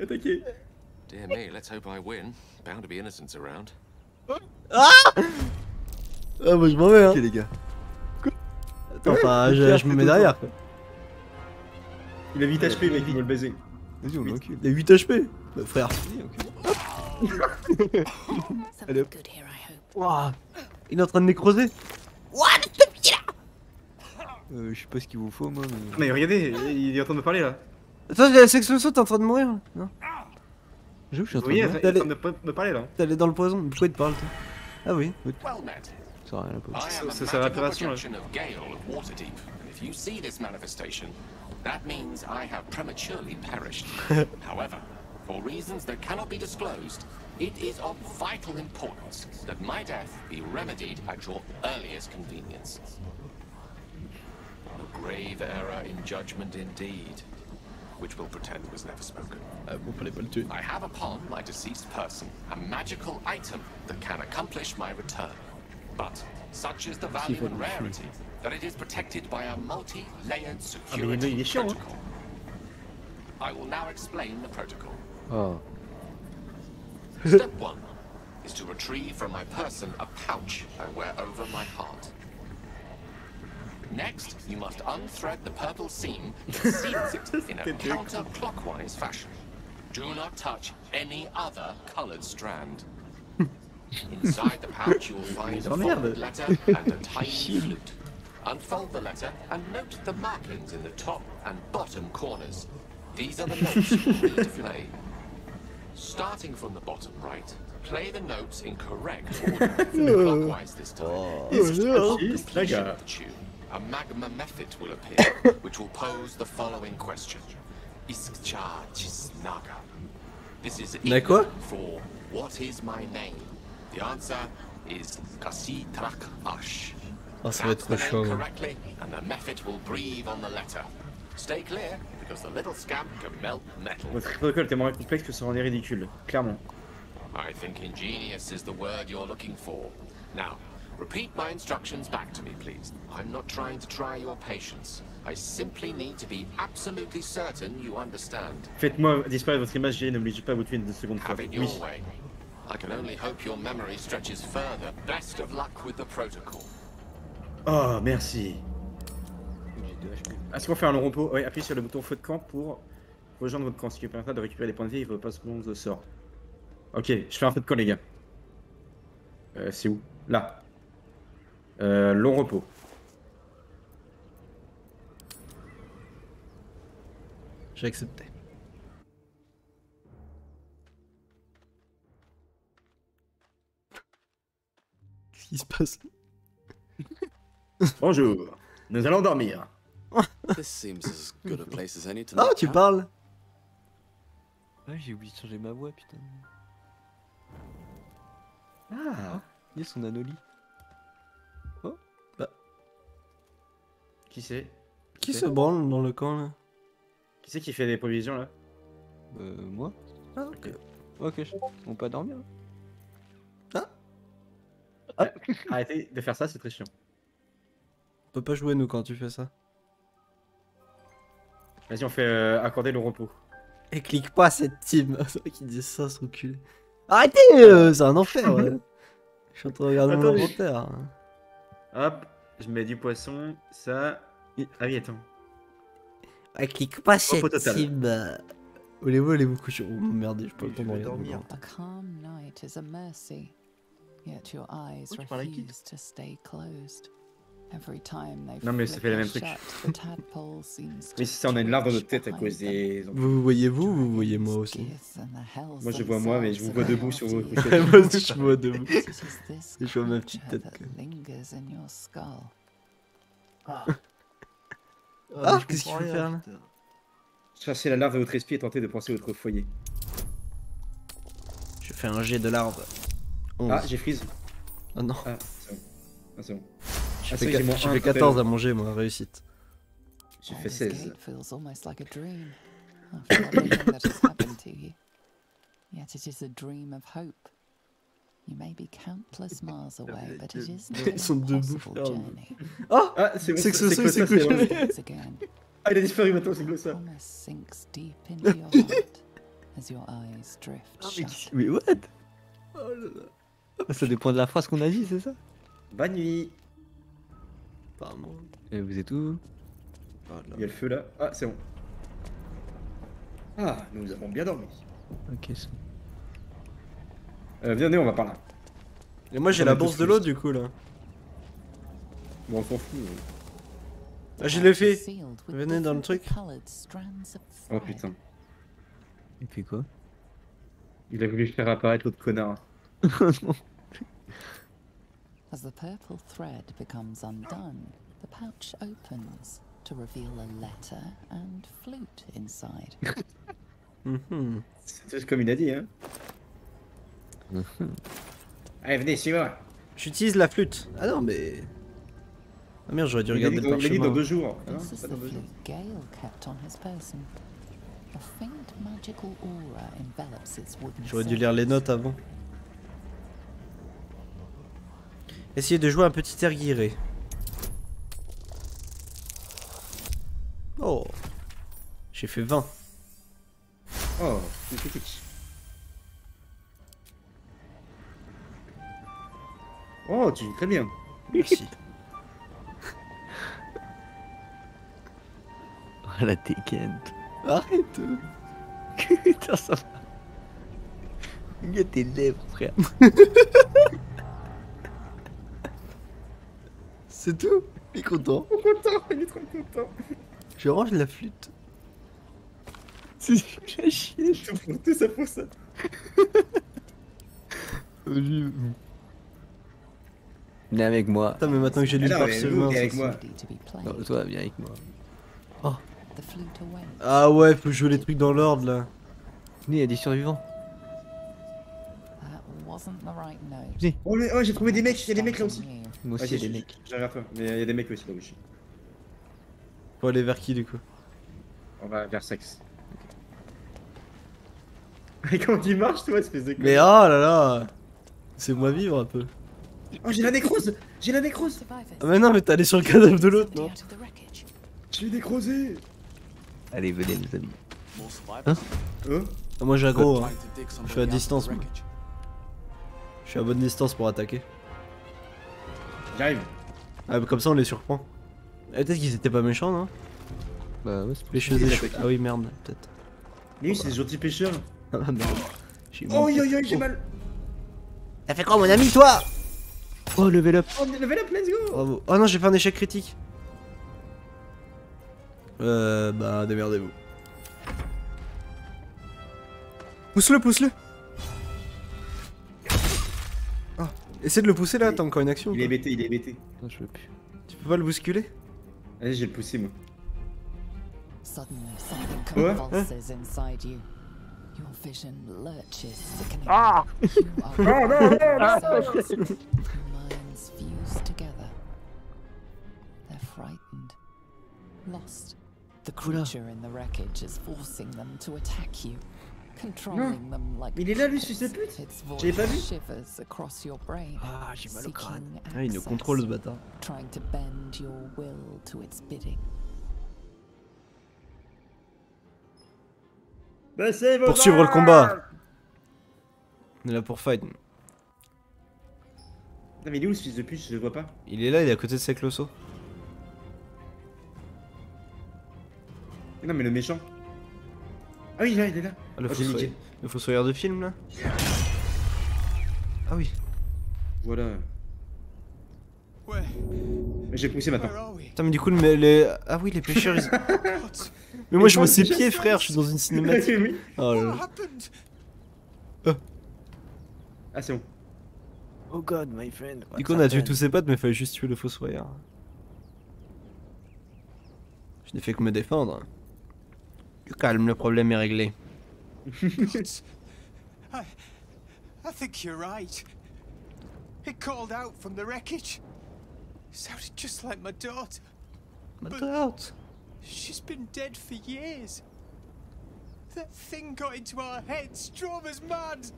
attaquez Dear me, let's hope I win. Bound to be innocents around. Ah moi je m'en vais hein. Ok, les gars. Attends, enfin je, je me mets derrière quoi. Il a 8 HP mec, il veut le baiser. Vas-y, on l'encule. Il a 8 HP. Bah frère. <laughs> Hope. Ouah. Il est en train de nécroser. Euh, je sais pas ce qu'il vous faut, moi, mais. Mais regardez, il est en train de me parler là. Attends, la section saut, t'es en train de mourir là Non J'avoue, je suis en Vous train voyez, de. il est en T'allais- train de me- me parler là. T'es allé dans le poison. Pourquoi il te parle toi Ah oui. Well met. Ça a rien à voir. I am a C'est sa réparation, là. projection of Gale of Waterdeep. And if you see this manifestation, that means I have prematurely perished. <laughs> However, for reasons that cannot be disclosed, it is of vital importance that my death be remedied at your earliest convenience. A grave error in judgment indeed, which will pretend was never spoken. Bon, fallait pas le tuer. I have upon my deceased person a magical item that can accomplish my return. But such is the value and rarity that it is protected by a multi-layered mais il est- il security protocol. I will now explain the protocol. Oh. <laughs> Step one is to retrieve from my person a pouch I wear over my heart. Next, you must unthread the purple seam that seals it <laughs> in a counterclockwise fashion. Do not touch any other colored strand. <laughs> Inside the pouch, you will <laughs> find a folded letter and a <laughs> tiny flute. Unfold the letter and note the markings in the top and bottom corners. These are the notes you will need to play. Starting from the bottom right, play the notes in correct order, clockwise this time. Upon completion of the tune, a magma method will appear, <coughs> which will pose the following question. Iskcha Chisnaga. This is Na for what is my name? The answer is Kasitrak Ash. Oh, ça va être Pronounce the chaud. name correctly, and the method will breathe on the letter. Stay clear, because the little scamp can melt metal. Votre protocole est tellement complexe que ça rend ridicule, clairement. I think ingenious is the word you're looking for. Now, repeat my instructions back to me, please. I'm not trying to try your patience. I simply need to be absolutely certain you understand. Faites-moi disparaître votre image et n'obligez pas à vous tuer une seconde fois. Have it your Oui. way. I can only hope your memory stretches further. Best of luck with the protocol. Oh, merci. Est-ce qu'on fait un long repos Oui, appuyez sur le bouton feu de camp pour rejoindre votre camp, ce qui vous permettra de récupérer des points de vie et vos passements de sort. Ok, je fais un feu de camp, les gars. Euh, c'est où? Là. Euh, long repos. J'ai accepté. Qu'est-ce qui se passe? Bonjour. Nous allons dormir. This seems as good a place as any to Ah, tu parles Ouais, j'ai oublié de changer ma voix, putain. Ah. Il y a son anoli. Qui c'est? Qui se branle dans le camp là? Qui c'est qui fait des provisions là? Euh, moi? Ah, ok. Ok, je- on peut pas dormir Arrêtez de faire ça, c'est très chiant. On peut pas jouer nous quand tu fais ça. Vas-y, on fait euh, accorder le repos. Et clique pas cette team. <laughs> C'est vrai qu'ils disent ça, ce reculé. Arrêtez euh, C'est un enfer, ouais. <laughs> Je suis en train de regarder mon Attendez. inventaire. Hop, je mets du poisson, ça. Ah oui, attends. Ah, clique pas cette team. Voulez-vous aller vous coucher? Oh merde, j'ai pas le temps de veux regarder. dormir. A calm night is a mercy, yet your eyes tu parles avec qui, refuse to stay closed. Every time they Non, mais ça fait le même truc. shut, the tadpole seems <laughs> Oui, c'est ça, on a une larve dans notre tête à cause des. Vous vous voyez vous ou vous voyez moi aussi Moi, je vois moi, mais je vous vois debout sur vos couchettes. <laughs> Moi aussi, je vois debout. Et <laughs> je vois ma petite tête. that lingers in your skull. Ah, qu'est-ce qu'il faut faire là Cherchez la larve de votre esprit et tentez de penser à votre foyer. Je fais un jet de larve. Ah, j'ai freeze. Ah non. Ah, c'est bon. Ah, c'est bon. J'ai Ah, fait, c'est qua- j'ai moins j'ai un fait total. 14 à manger, moi, réussite. J'ai fait Baldur's 16. Gate feels almost like a dream after everything that has happened to you. Yet it is a dream of hope. You may be countless miles away, but it is not Ils sont an debout, impossible frère. journey. Oh Ah, c'est bon, C'est que ce c'est again, Ah, il a disparu maintenant, c'est quoi ça sinks deep into your heart as your eyes drift Ah, mais, shut. mais what? Ah, Ça dépend de la phrase qu'on a dit, c'est ça? Bonne nuit. Apparemment. Et vous êtes où Il y a le feu là. Ah, c'est bon. Ah, nous avons bien dormi. Ok, c'est bon. Euh, venez, on va par là. Et moi, j'ai la bourse de l'eau, du coup, là. Bon, on s'en fout. euh. Ah, je l'ai fait. Venez dans le truc. Oh putain. Et puis quoi? Il a voulu faire apparaître l'autre connard. <laughs> As the purple thread becomes undone, the pouch opens to reveal a letter and flute inside. <laughs> Mhm. C'est juste comme il a dit, hein. Allez, venez, suivez-moi. J'utilise la flûte. Ah non, mais. Ah merde, j'aurais dû regarder le dit dans parchemin. deux jours. Is pas dans deux jours. Gale kept on his person. J'aurais dû lire les notes avant. Essayez de jouer un petit air guiré. Oh. J'ai fait 20. Oh, c'est critique. Oh, tu très bien. Merci. <laughs> Oh la Tekken. Arrête. <laughs> Putain, ça va. Il y a tes lèvres, frère. <laughs> C'est tout Il est content. content, il est trop content. Je range la flûte. C'est j'ai chier. Tout pour tout ça pour ça. Viens avec moi. Putain, mais maintenant que j'ai lu le parchemin. ça, avec moi. Non, toi, viens avec moi. The flute awaits. Ah ouais, faut jouer les trucs dans l'ordre là. Venez, il y a des survivants. That wasn't the right note. Oh, mais- oh, j'ai trouvé des mecs, il y a des mecs là aussi. Moi aussi, il y a des mecs. J'arrive vers toi, mais il y a des mecs aussi là où je suis. Faut aller vers qui du coup? On va vers sexe. <laughs> Comment il marche, toi, espèce de. Mais oh là là C'est moi vivre un peu. Oh, j'ai la nécrose J'ai la nécrose. Ah mais non, mais t'es allé sur le cadavre de l'autre, non? Je l'ai nécrosé Allez, venez, les amis. Survivors? Hein? Ah, Moi j'ai aggro, hein. Je suis à distance, moi. Je suis à bonne distance pour attaquer. J'arrive. Ah, bah, comme ça on les surprend. Eh, peut-être qu'ils étaient pas méchants, non Bah ouais, c'est attaquer. Ah oui, merde, peut-être. Mais oui, c'est des gentils pêcheurs. Ah merde. Oh, yo, yo, j'ai mal T'as fait quoi, mon ami, toi? Oh, level up. Oh, level up, let's go Bravo. Oh non, j'ai fait un échec critique. Euh, bah, démerdez-vous. Pousse-le, pousse-le Ah, essaie de le pousser là, t'as encore une action Il est bêté, il est bêté. Non, je veux plus. Tu peux pas le bousculer? Allez, j'ai le poussé, moi. Suddenly, something Quoi? Convulses inside you. Your vision lurches, sickening. Ah are Non, non, non, <laughs> frightened, lost. The creature in the wreckage is forcing them to attack you, like Il est là, lui, fils de pute l'ai pas vu Ah, j'ai mal au crâne. Ah, il nous contrôle ce bâtard. trying to bend your will to its bidding. Baissez vos Poursuivre le combat On est là pour fight. Non, mais il est où, ce fils de pute? Je le vois pas. Il est là, il est à côté de Sekloso. Non, mais le méchant. Ah oui, là, il est là. Ah, le, Oh, fossoyeur. le fossoyeur de film là Ah oui. Voilà. Where? Mais j'ai poussé maintenant. Putain, mais du coup, le- les... Ah oui, les pêcheurs ils... <laughs> Mais moi je vois ses pieds, frère, je suis dans une cinématique. <laughs> oui. Oh là happened? Ah, c'est bon. Oh god, my friend. Du coup, on a tué tous ses potes, mais il fallait juste tuer le fossoyeur. Je n'ai fait que me défendre. Du calme, le problème est réglé. <laughs> I, I think you're right. It called out from the wreckage. It sounded just like my daughter. My But tante. She's been dead for years. That thing got into our heads, drove us mad.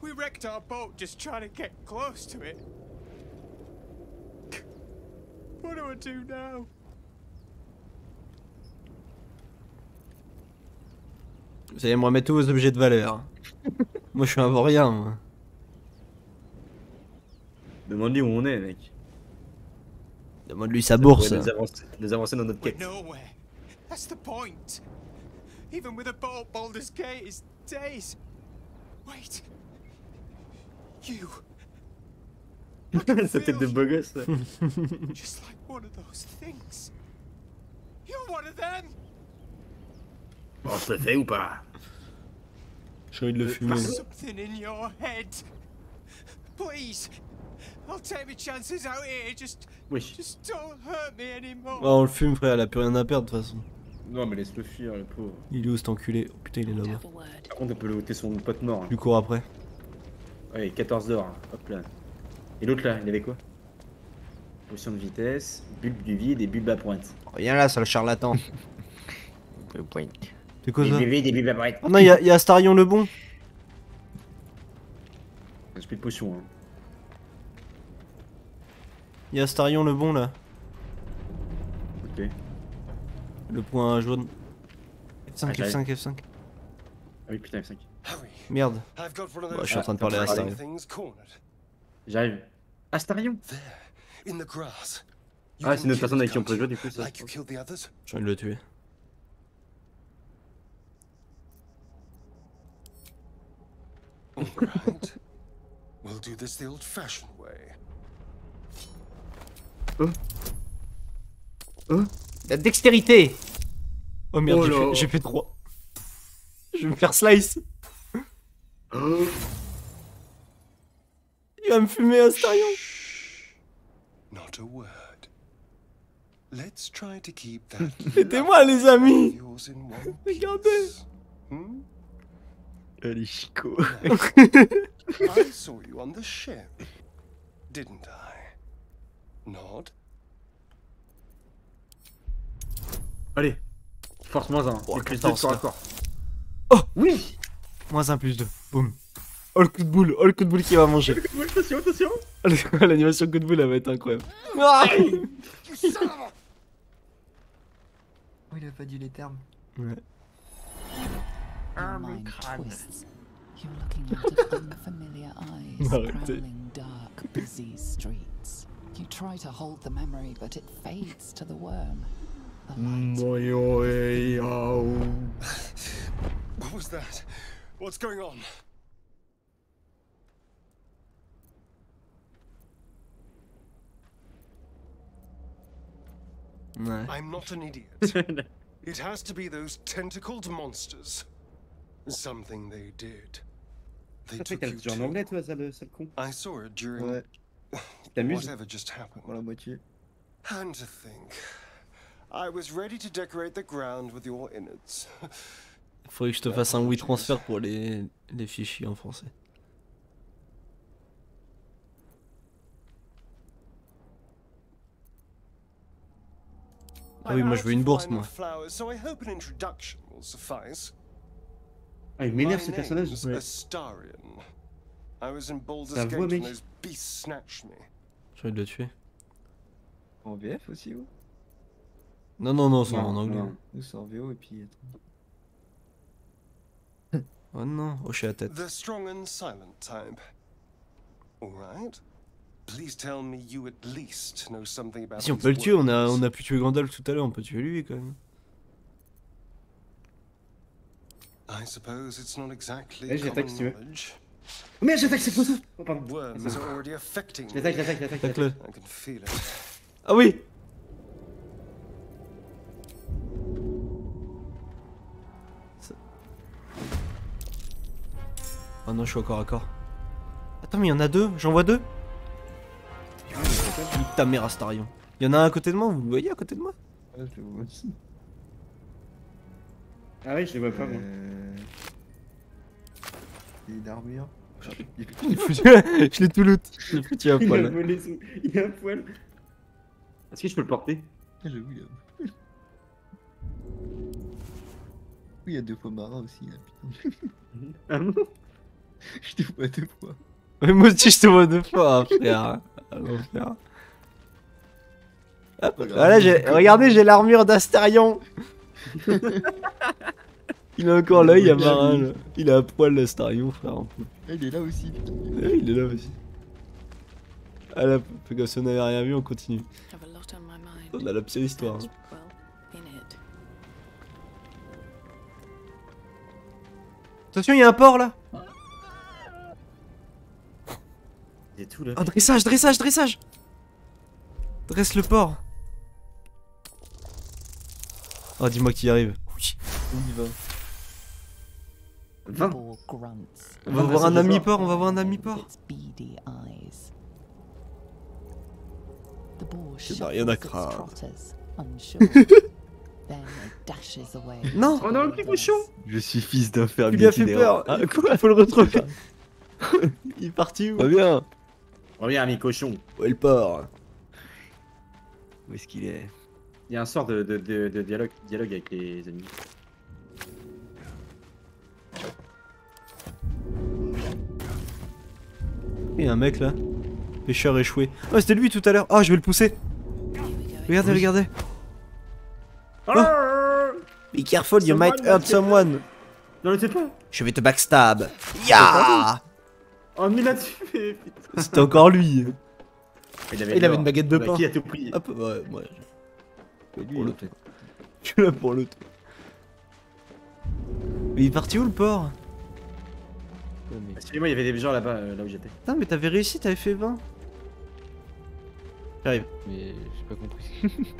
We wrecked our boat just trying to get close to it. What do I do now? Vous allez me remettre tous vos objets de valeur. <laughs> moi je suis un vaurien moi. Demande-lui où on est, mec. Demande-lui sa Ça bourse. Nous avancer, nous avancer dans notre quête. That's the point. Even with a boat, Baldur's Gate is days. Wait. You. <laughs> Sa tête de beau gosse. là. <laughs> Just like one of those things. You're one of them. Bon, je le fais ou pas? J'ai envie de le fumer. There's something in your head. Please. I'll take my chances out here. Just, Oui. just don't hurt me anymore. Ah, on le fume frère, elle a plus rien à perdre de toute façon. Non, mais laisse-le fuir, le pauvre. Il est où cet enculé? Oh putain il est là-bas. Par contre, on peut le ôter son pote mort. hein. Je lui cours après. Ouais, 14 d'or. hein. Hop là. Et l'autre là, il avait quoi? Potion de vitesse, bulbe du vide et bulbe à pointe. Viens là, sale charlatan. <laughs> C'est quoi Des ça des. Ah non, il y, a- Astarion le bon. J'ai plus de potion. Hein. Il y a Astarion le bon là. Ok. Le point jaune. F5, Ah, j'arrive. F5, F5. Ah oui, putain, F5. Hurry. Merde. Bah, those je suis en train de parler à Astarion. J'arrive. Astarion Ah, c'est notre kill personne avec qui on peut jouer du coup ça. J'ai envie de le tuer. All right. We'll do this the old-fashioned way. La dextérité Oh merde, Oh j'ai là. fait- fait 3. Je vais me faire slice. Il va me fumer Astarion. Not a word. Let's try to keep that Aidez-moi les amis. Regardez. Hmm? Allez, Chico. <laughs> I saw you on the ship, didn't I? Nod? Allez. Force moins 1. Oh, plus 2 14, corps à là. corps. Oh oui Moins 1 plus 2. Boum. Oh le coup de boule, oh le coup de boule qui va manger. Attention, attention <laughs> L'animation coup de boule elle va être incroyable. Ah You son of a... Oh, il a pas dit les termes. Ouais. Your mind twists. You're looking out <laughs> of unfamiliar eyes, Arrêtez. prowling dark, busy streets. You try to hold the memory, but it fades to the worm. The What was that? What's going on? Ouais. I'm not an idiot. <laughs> it has to be those tentacled monsters. Something they did. They took you en to. anglais, toi, sale, sale con. I saw it during Ouais, <sighs> T'amuses whatever just happened. pour la moitié. And to think, I was ready to decorate the ground with your innards. <laughs> Faudrait que je te fasse un WeTransfer pour les, les fichiers en français. Ah oui, moi je veux une bourse moi. Ah, il m'énerve ce personnage. Gate vaut, when mec. J'ai envie de le tuer. En VF aussi, ou Non, non, non, c'est en anglais. Nous, c'est en VO et puis. <laughs> Oh non, oh je suis à la tête. The strong and silent type. All right. Please tell me you at least know something about Si on peut le tuer, on a, on a pu tuer Gandalf tout à l'heure, on peut tuer lui quand même. I suppose it's not exactly Allez, je l'attaque, si tu veux. Oh merde, j'attaque, c'est ça Oh pardon. Je l'attaque, je l'attaque, je l'attaque. It. Ah oui Oh non, je suis au corps à corps. Attends, mais il y en a deux, j'en vois deux Nique ta mère, Astarion. Il y en a un à côté de moi, vous le voyez à côté de moi? Ah oui, je les vois pas, moi. Euh... Et d'armure. Je l'ai foutu- <laughs> je l'ai tout loot. Je l'ai foutu à Il a poil. volé son- Il a un poil. Est-ce que je peux le porter? Ah, j'avoue, il y a- Oui, il y a deux fois Mara aussi, là, putain. <laughs> Ah non Je te vois deux fois. Mais moi aussi, je te vois deux fois, hein, frère. <laughs> Ah, l'enfer. Hop, Voilà, j'ai... regardez, j'ai l'armure d'Astarion. <laughs> Il a encore l'œil à Marin, là. Il a à poil l'Astarion, frère. un peu. Ah, il est là aussi. Ouais, il est là aussi. Ah là, fais comme si on n'avait rien vu, on continue. On my mind. On a la pire histoire. Hein. Attention, il y a un port là Il est tout là. Ah, dressage, dressage, dressage Dresse le port. Oh, dis-moi qu'il y arrive. Oui. On y va. The 20. boar grunts. On va voir un ami-port, <laughs> on va voir un Je n'ai rien à craindre. Non Oh non, le petit cochon Je suis fils d'un fermier. Lui as fait peur Ah, quoi Faut le retrouver <laughs> Il est parti où Reviens Reviens, ami cochon. Où est le port? Où est-ce qu'il est? Il y a un sort de, de, de, de dialogue, dialogue avec les ennemis. Il y a un mec là. Pêcheur échoué. Oh, c'était lui tout à l'heure. Oh, je vais le pousser. Regardez, regardez. Oh Be careful, you might hurt someone. Non, le sais pas. Je vais te backstab. Ya Oh, mais il a tué. putain. C'était encore lui. Il Il avait une baguette de Bah, pain. Qui a tout pris Hop, ouais, moi. Je suis là pour l'autre. <laughs> Mais il est parti où le mais- Excusez-moi, il y avait des gens là-bas, euh, là où j'étais. Putain, mais t'avais réussi, t'avais fait 20. J'arrive. Mais j'ai pas compris. <laughs>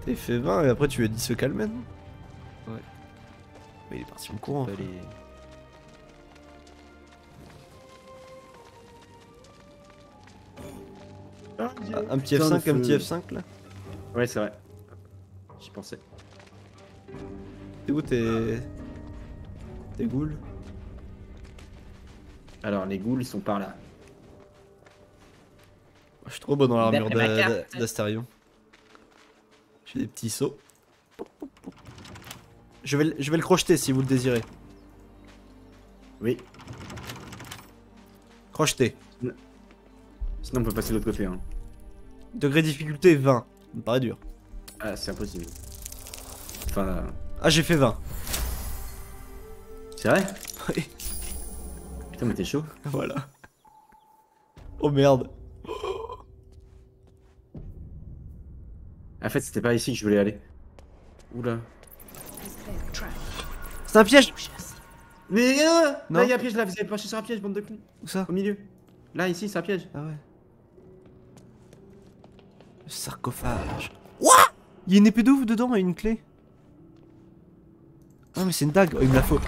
T'avais fait 20 et après tu lui as dit se calmer, non Ouais. Mais il est parti en courant. Ah, Un petit Putain, le F5, un petit feu. F5 là Ouais, c'est vrai. J'y pensais. T'es où tes. Tes ghouls? Alors, les ghouls, ils sont par là. Je suis trop beau dans l'armure d'A- d'Astarion. J'ai des petits sauts. Je vais, le- je vais le crocheter si vous le désirez. Oui. Crocheter. Sinon, on peut passer de l'autre côté. Hein. Degré difficulté 20. Ça me paraît dur. Ah, c'est impossible. Enfin, Ah, j'ai fait 20. c'est vrai? Oui. Putain, mais t'es chaud. Voilà. Oh merde. En fait, c'était pas ici que je voulais aller. Oula. C'est un piège Mais euh, Non. Là, il y a un piège là, vous avez penché sur un piège, bande de cons. Où ça? Au milieu. Là, ici, c'est un piège. Ah ouais. Le sarcophage. Il y a une épée d'ouf dedans et une clé. Ah mais c'est une dague. Oh, il me la faut.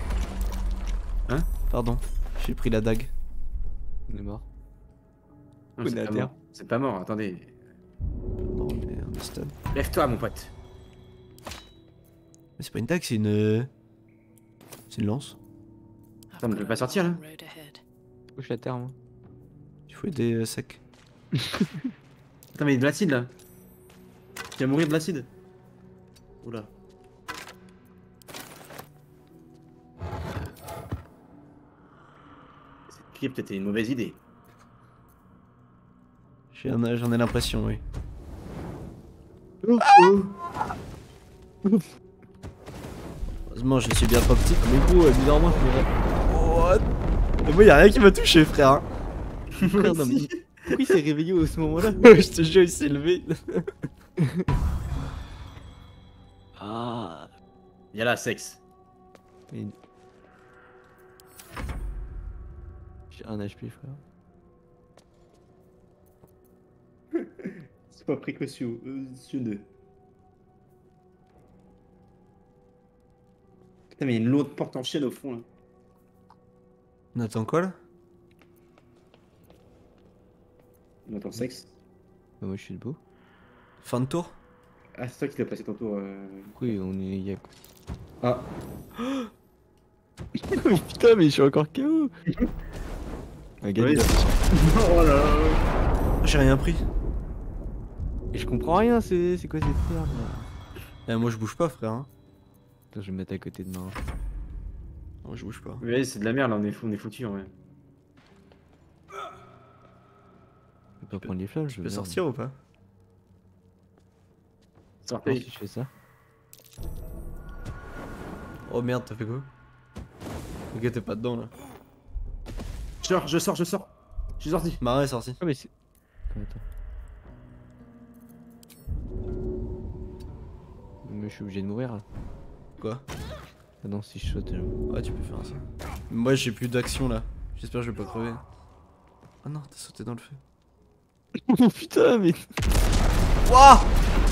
Hein Pardon. J'ai pris la dague. On est mort. Non, On c'est pas mort. C'est pas mort, attendez. Non mais on est stun. Lève-toi, mon pote. Mais c'est pas une dague, c'est une. C'est une lance. Putain, mais on peut pas sortir là. Touche la terre, moi. Il faut aider euh, sec. Putain, mais il y a de l'acide là. Tu vas mourir de l'acide. Oula. Cette crypte était une mauvaise idée. J'en ai l'impression, oui. Heureusement, je suis bien trop petit comme époux, euh, bizarrement, je me What? Et Moi, y'a rien qui m'a touché, frère. hein. <laughs> Mais Pourquoi il s'est réveillé à ce moment-là? <laughs> Je te jure, il s'est levé. <laughs> <laughs> Ah Y'a là, sexe. J'ai un HP, frère. <laughs> C'est pas précautionneux. Putain, mais il y a une lourde porte en chaîne au fond là. On attend quoi là? On attend sexe. Bah, moi, je suis debout. Fin de tour Ah, c'est toi qui t'as passé ton tour. Euh... Oui, on est. y a- Ah, <gasps> Putain, mais je suis encore KO Un gars, Oui. <laughs> Oh là là. J'ai rien pris. Et je comprends rien, c'est c'est quoi cette merde là Eh, moi je bouge pas, frère. Hein. Attends, je vais me mettre à côté de moi. Moi je bouge pas. Ouais, c'est de la merde là, on est, fou- on est foutu en vrai. Je peux pas prendre les flashs. Tu peux sortir ou pas? Sortez. si je fais ça. Oh merde, t'as fait quoi Ok, t'es pas dedans là. Je sors, je sors, je sors. Je suis sorti. Marin est sorti. Ah, mais c'est. Attends. Mais je suis obligé de mourir là. Quoi Ah non, si je saute. je- Ouais, tu peux faire ça. Moi j'ai plus d'action là. J'espère que je vais pas crever. Oh non, t'as sauté dans le feu. Oh <laughs> putain, mais. Wouah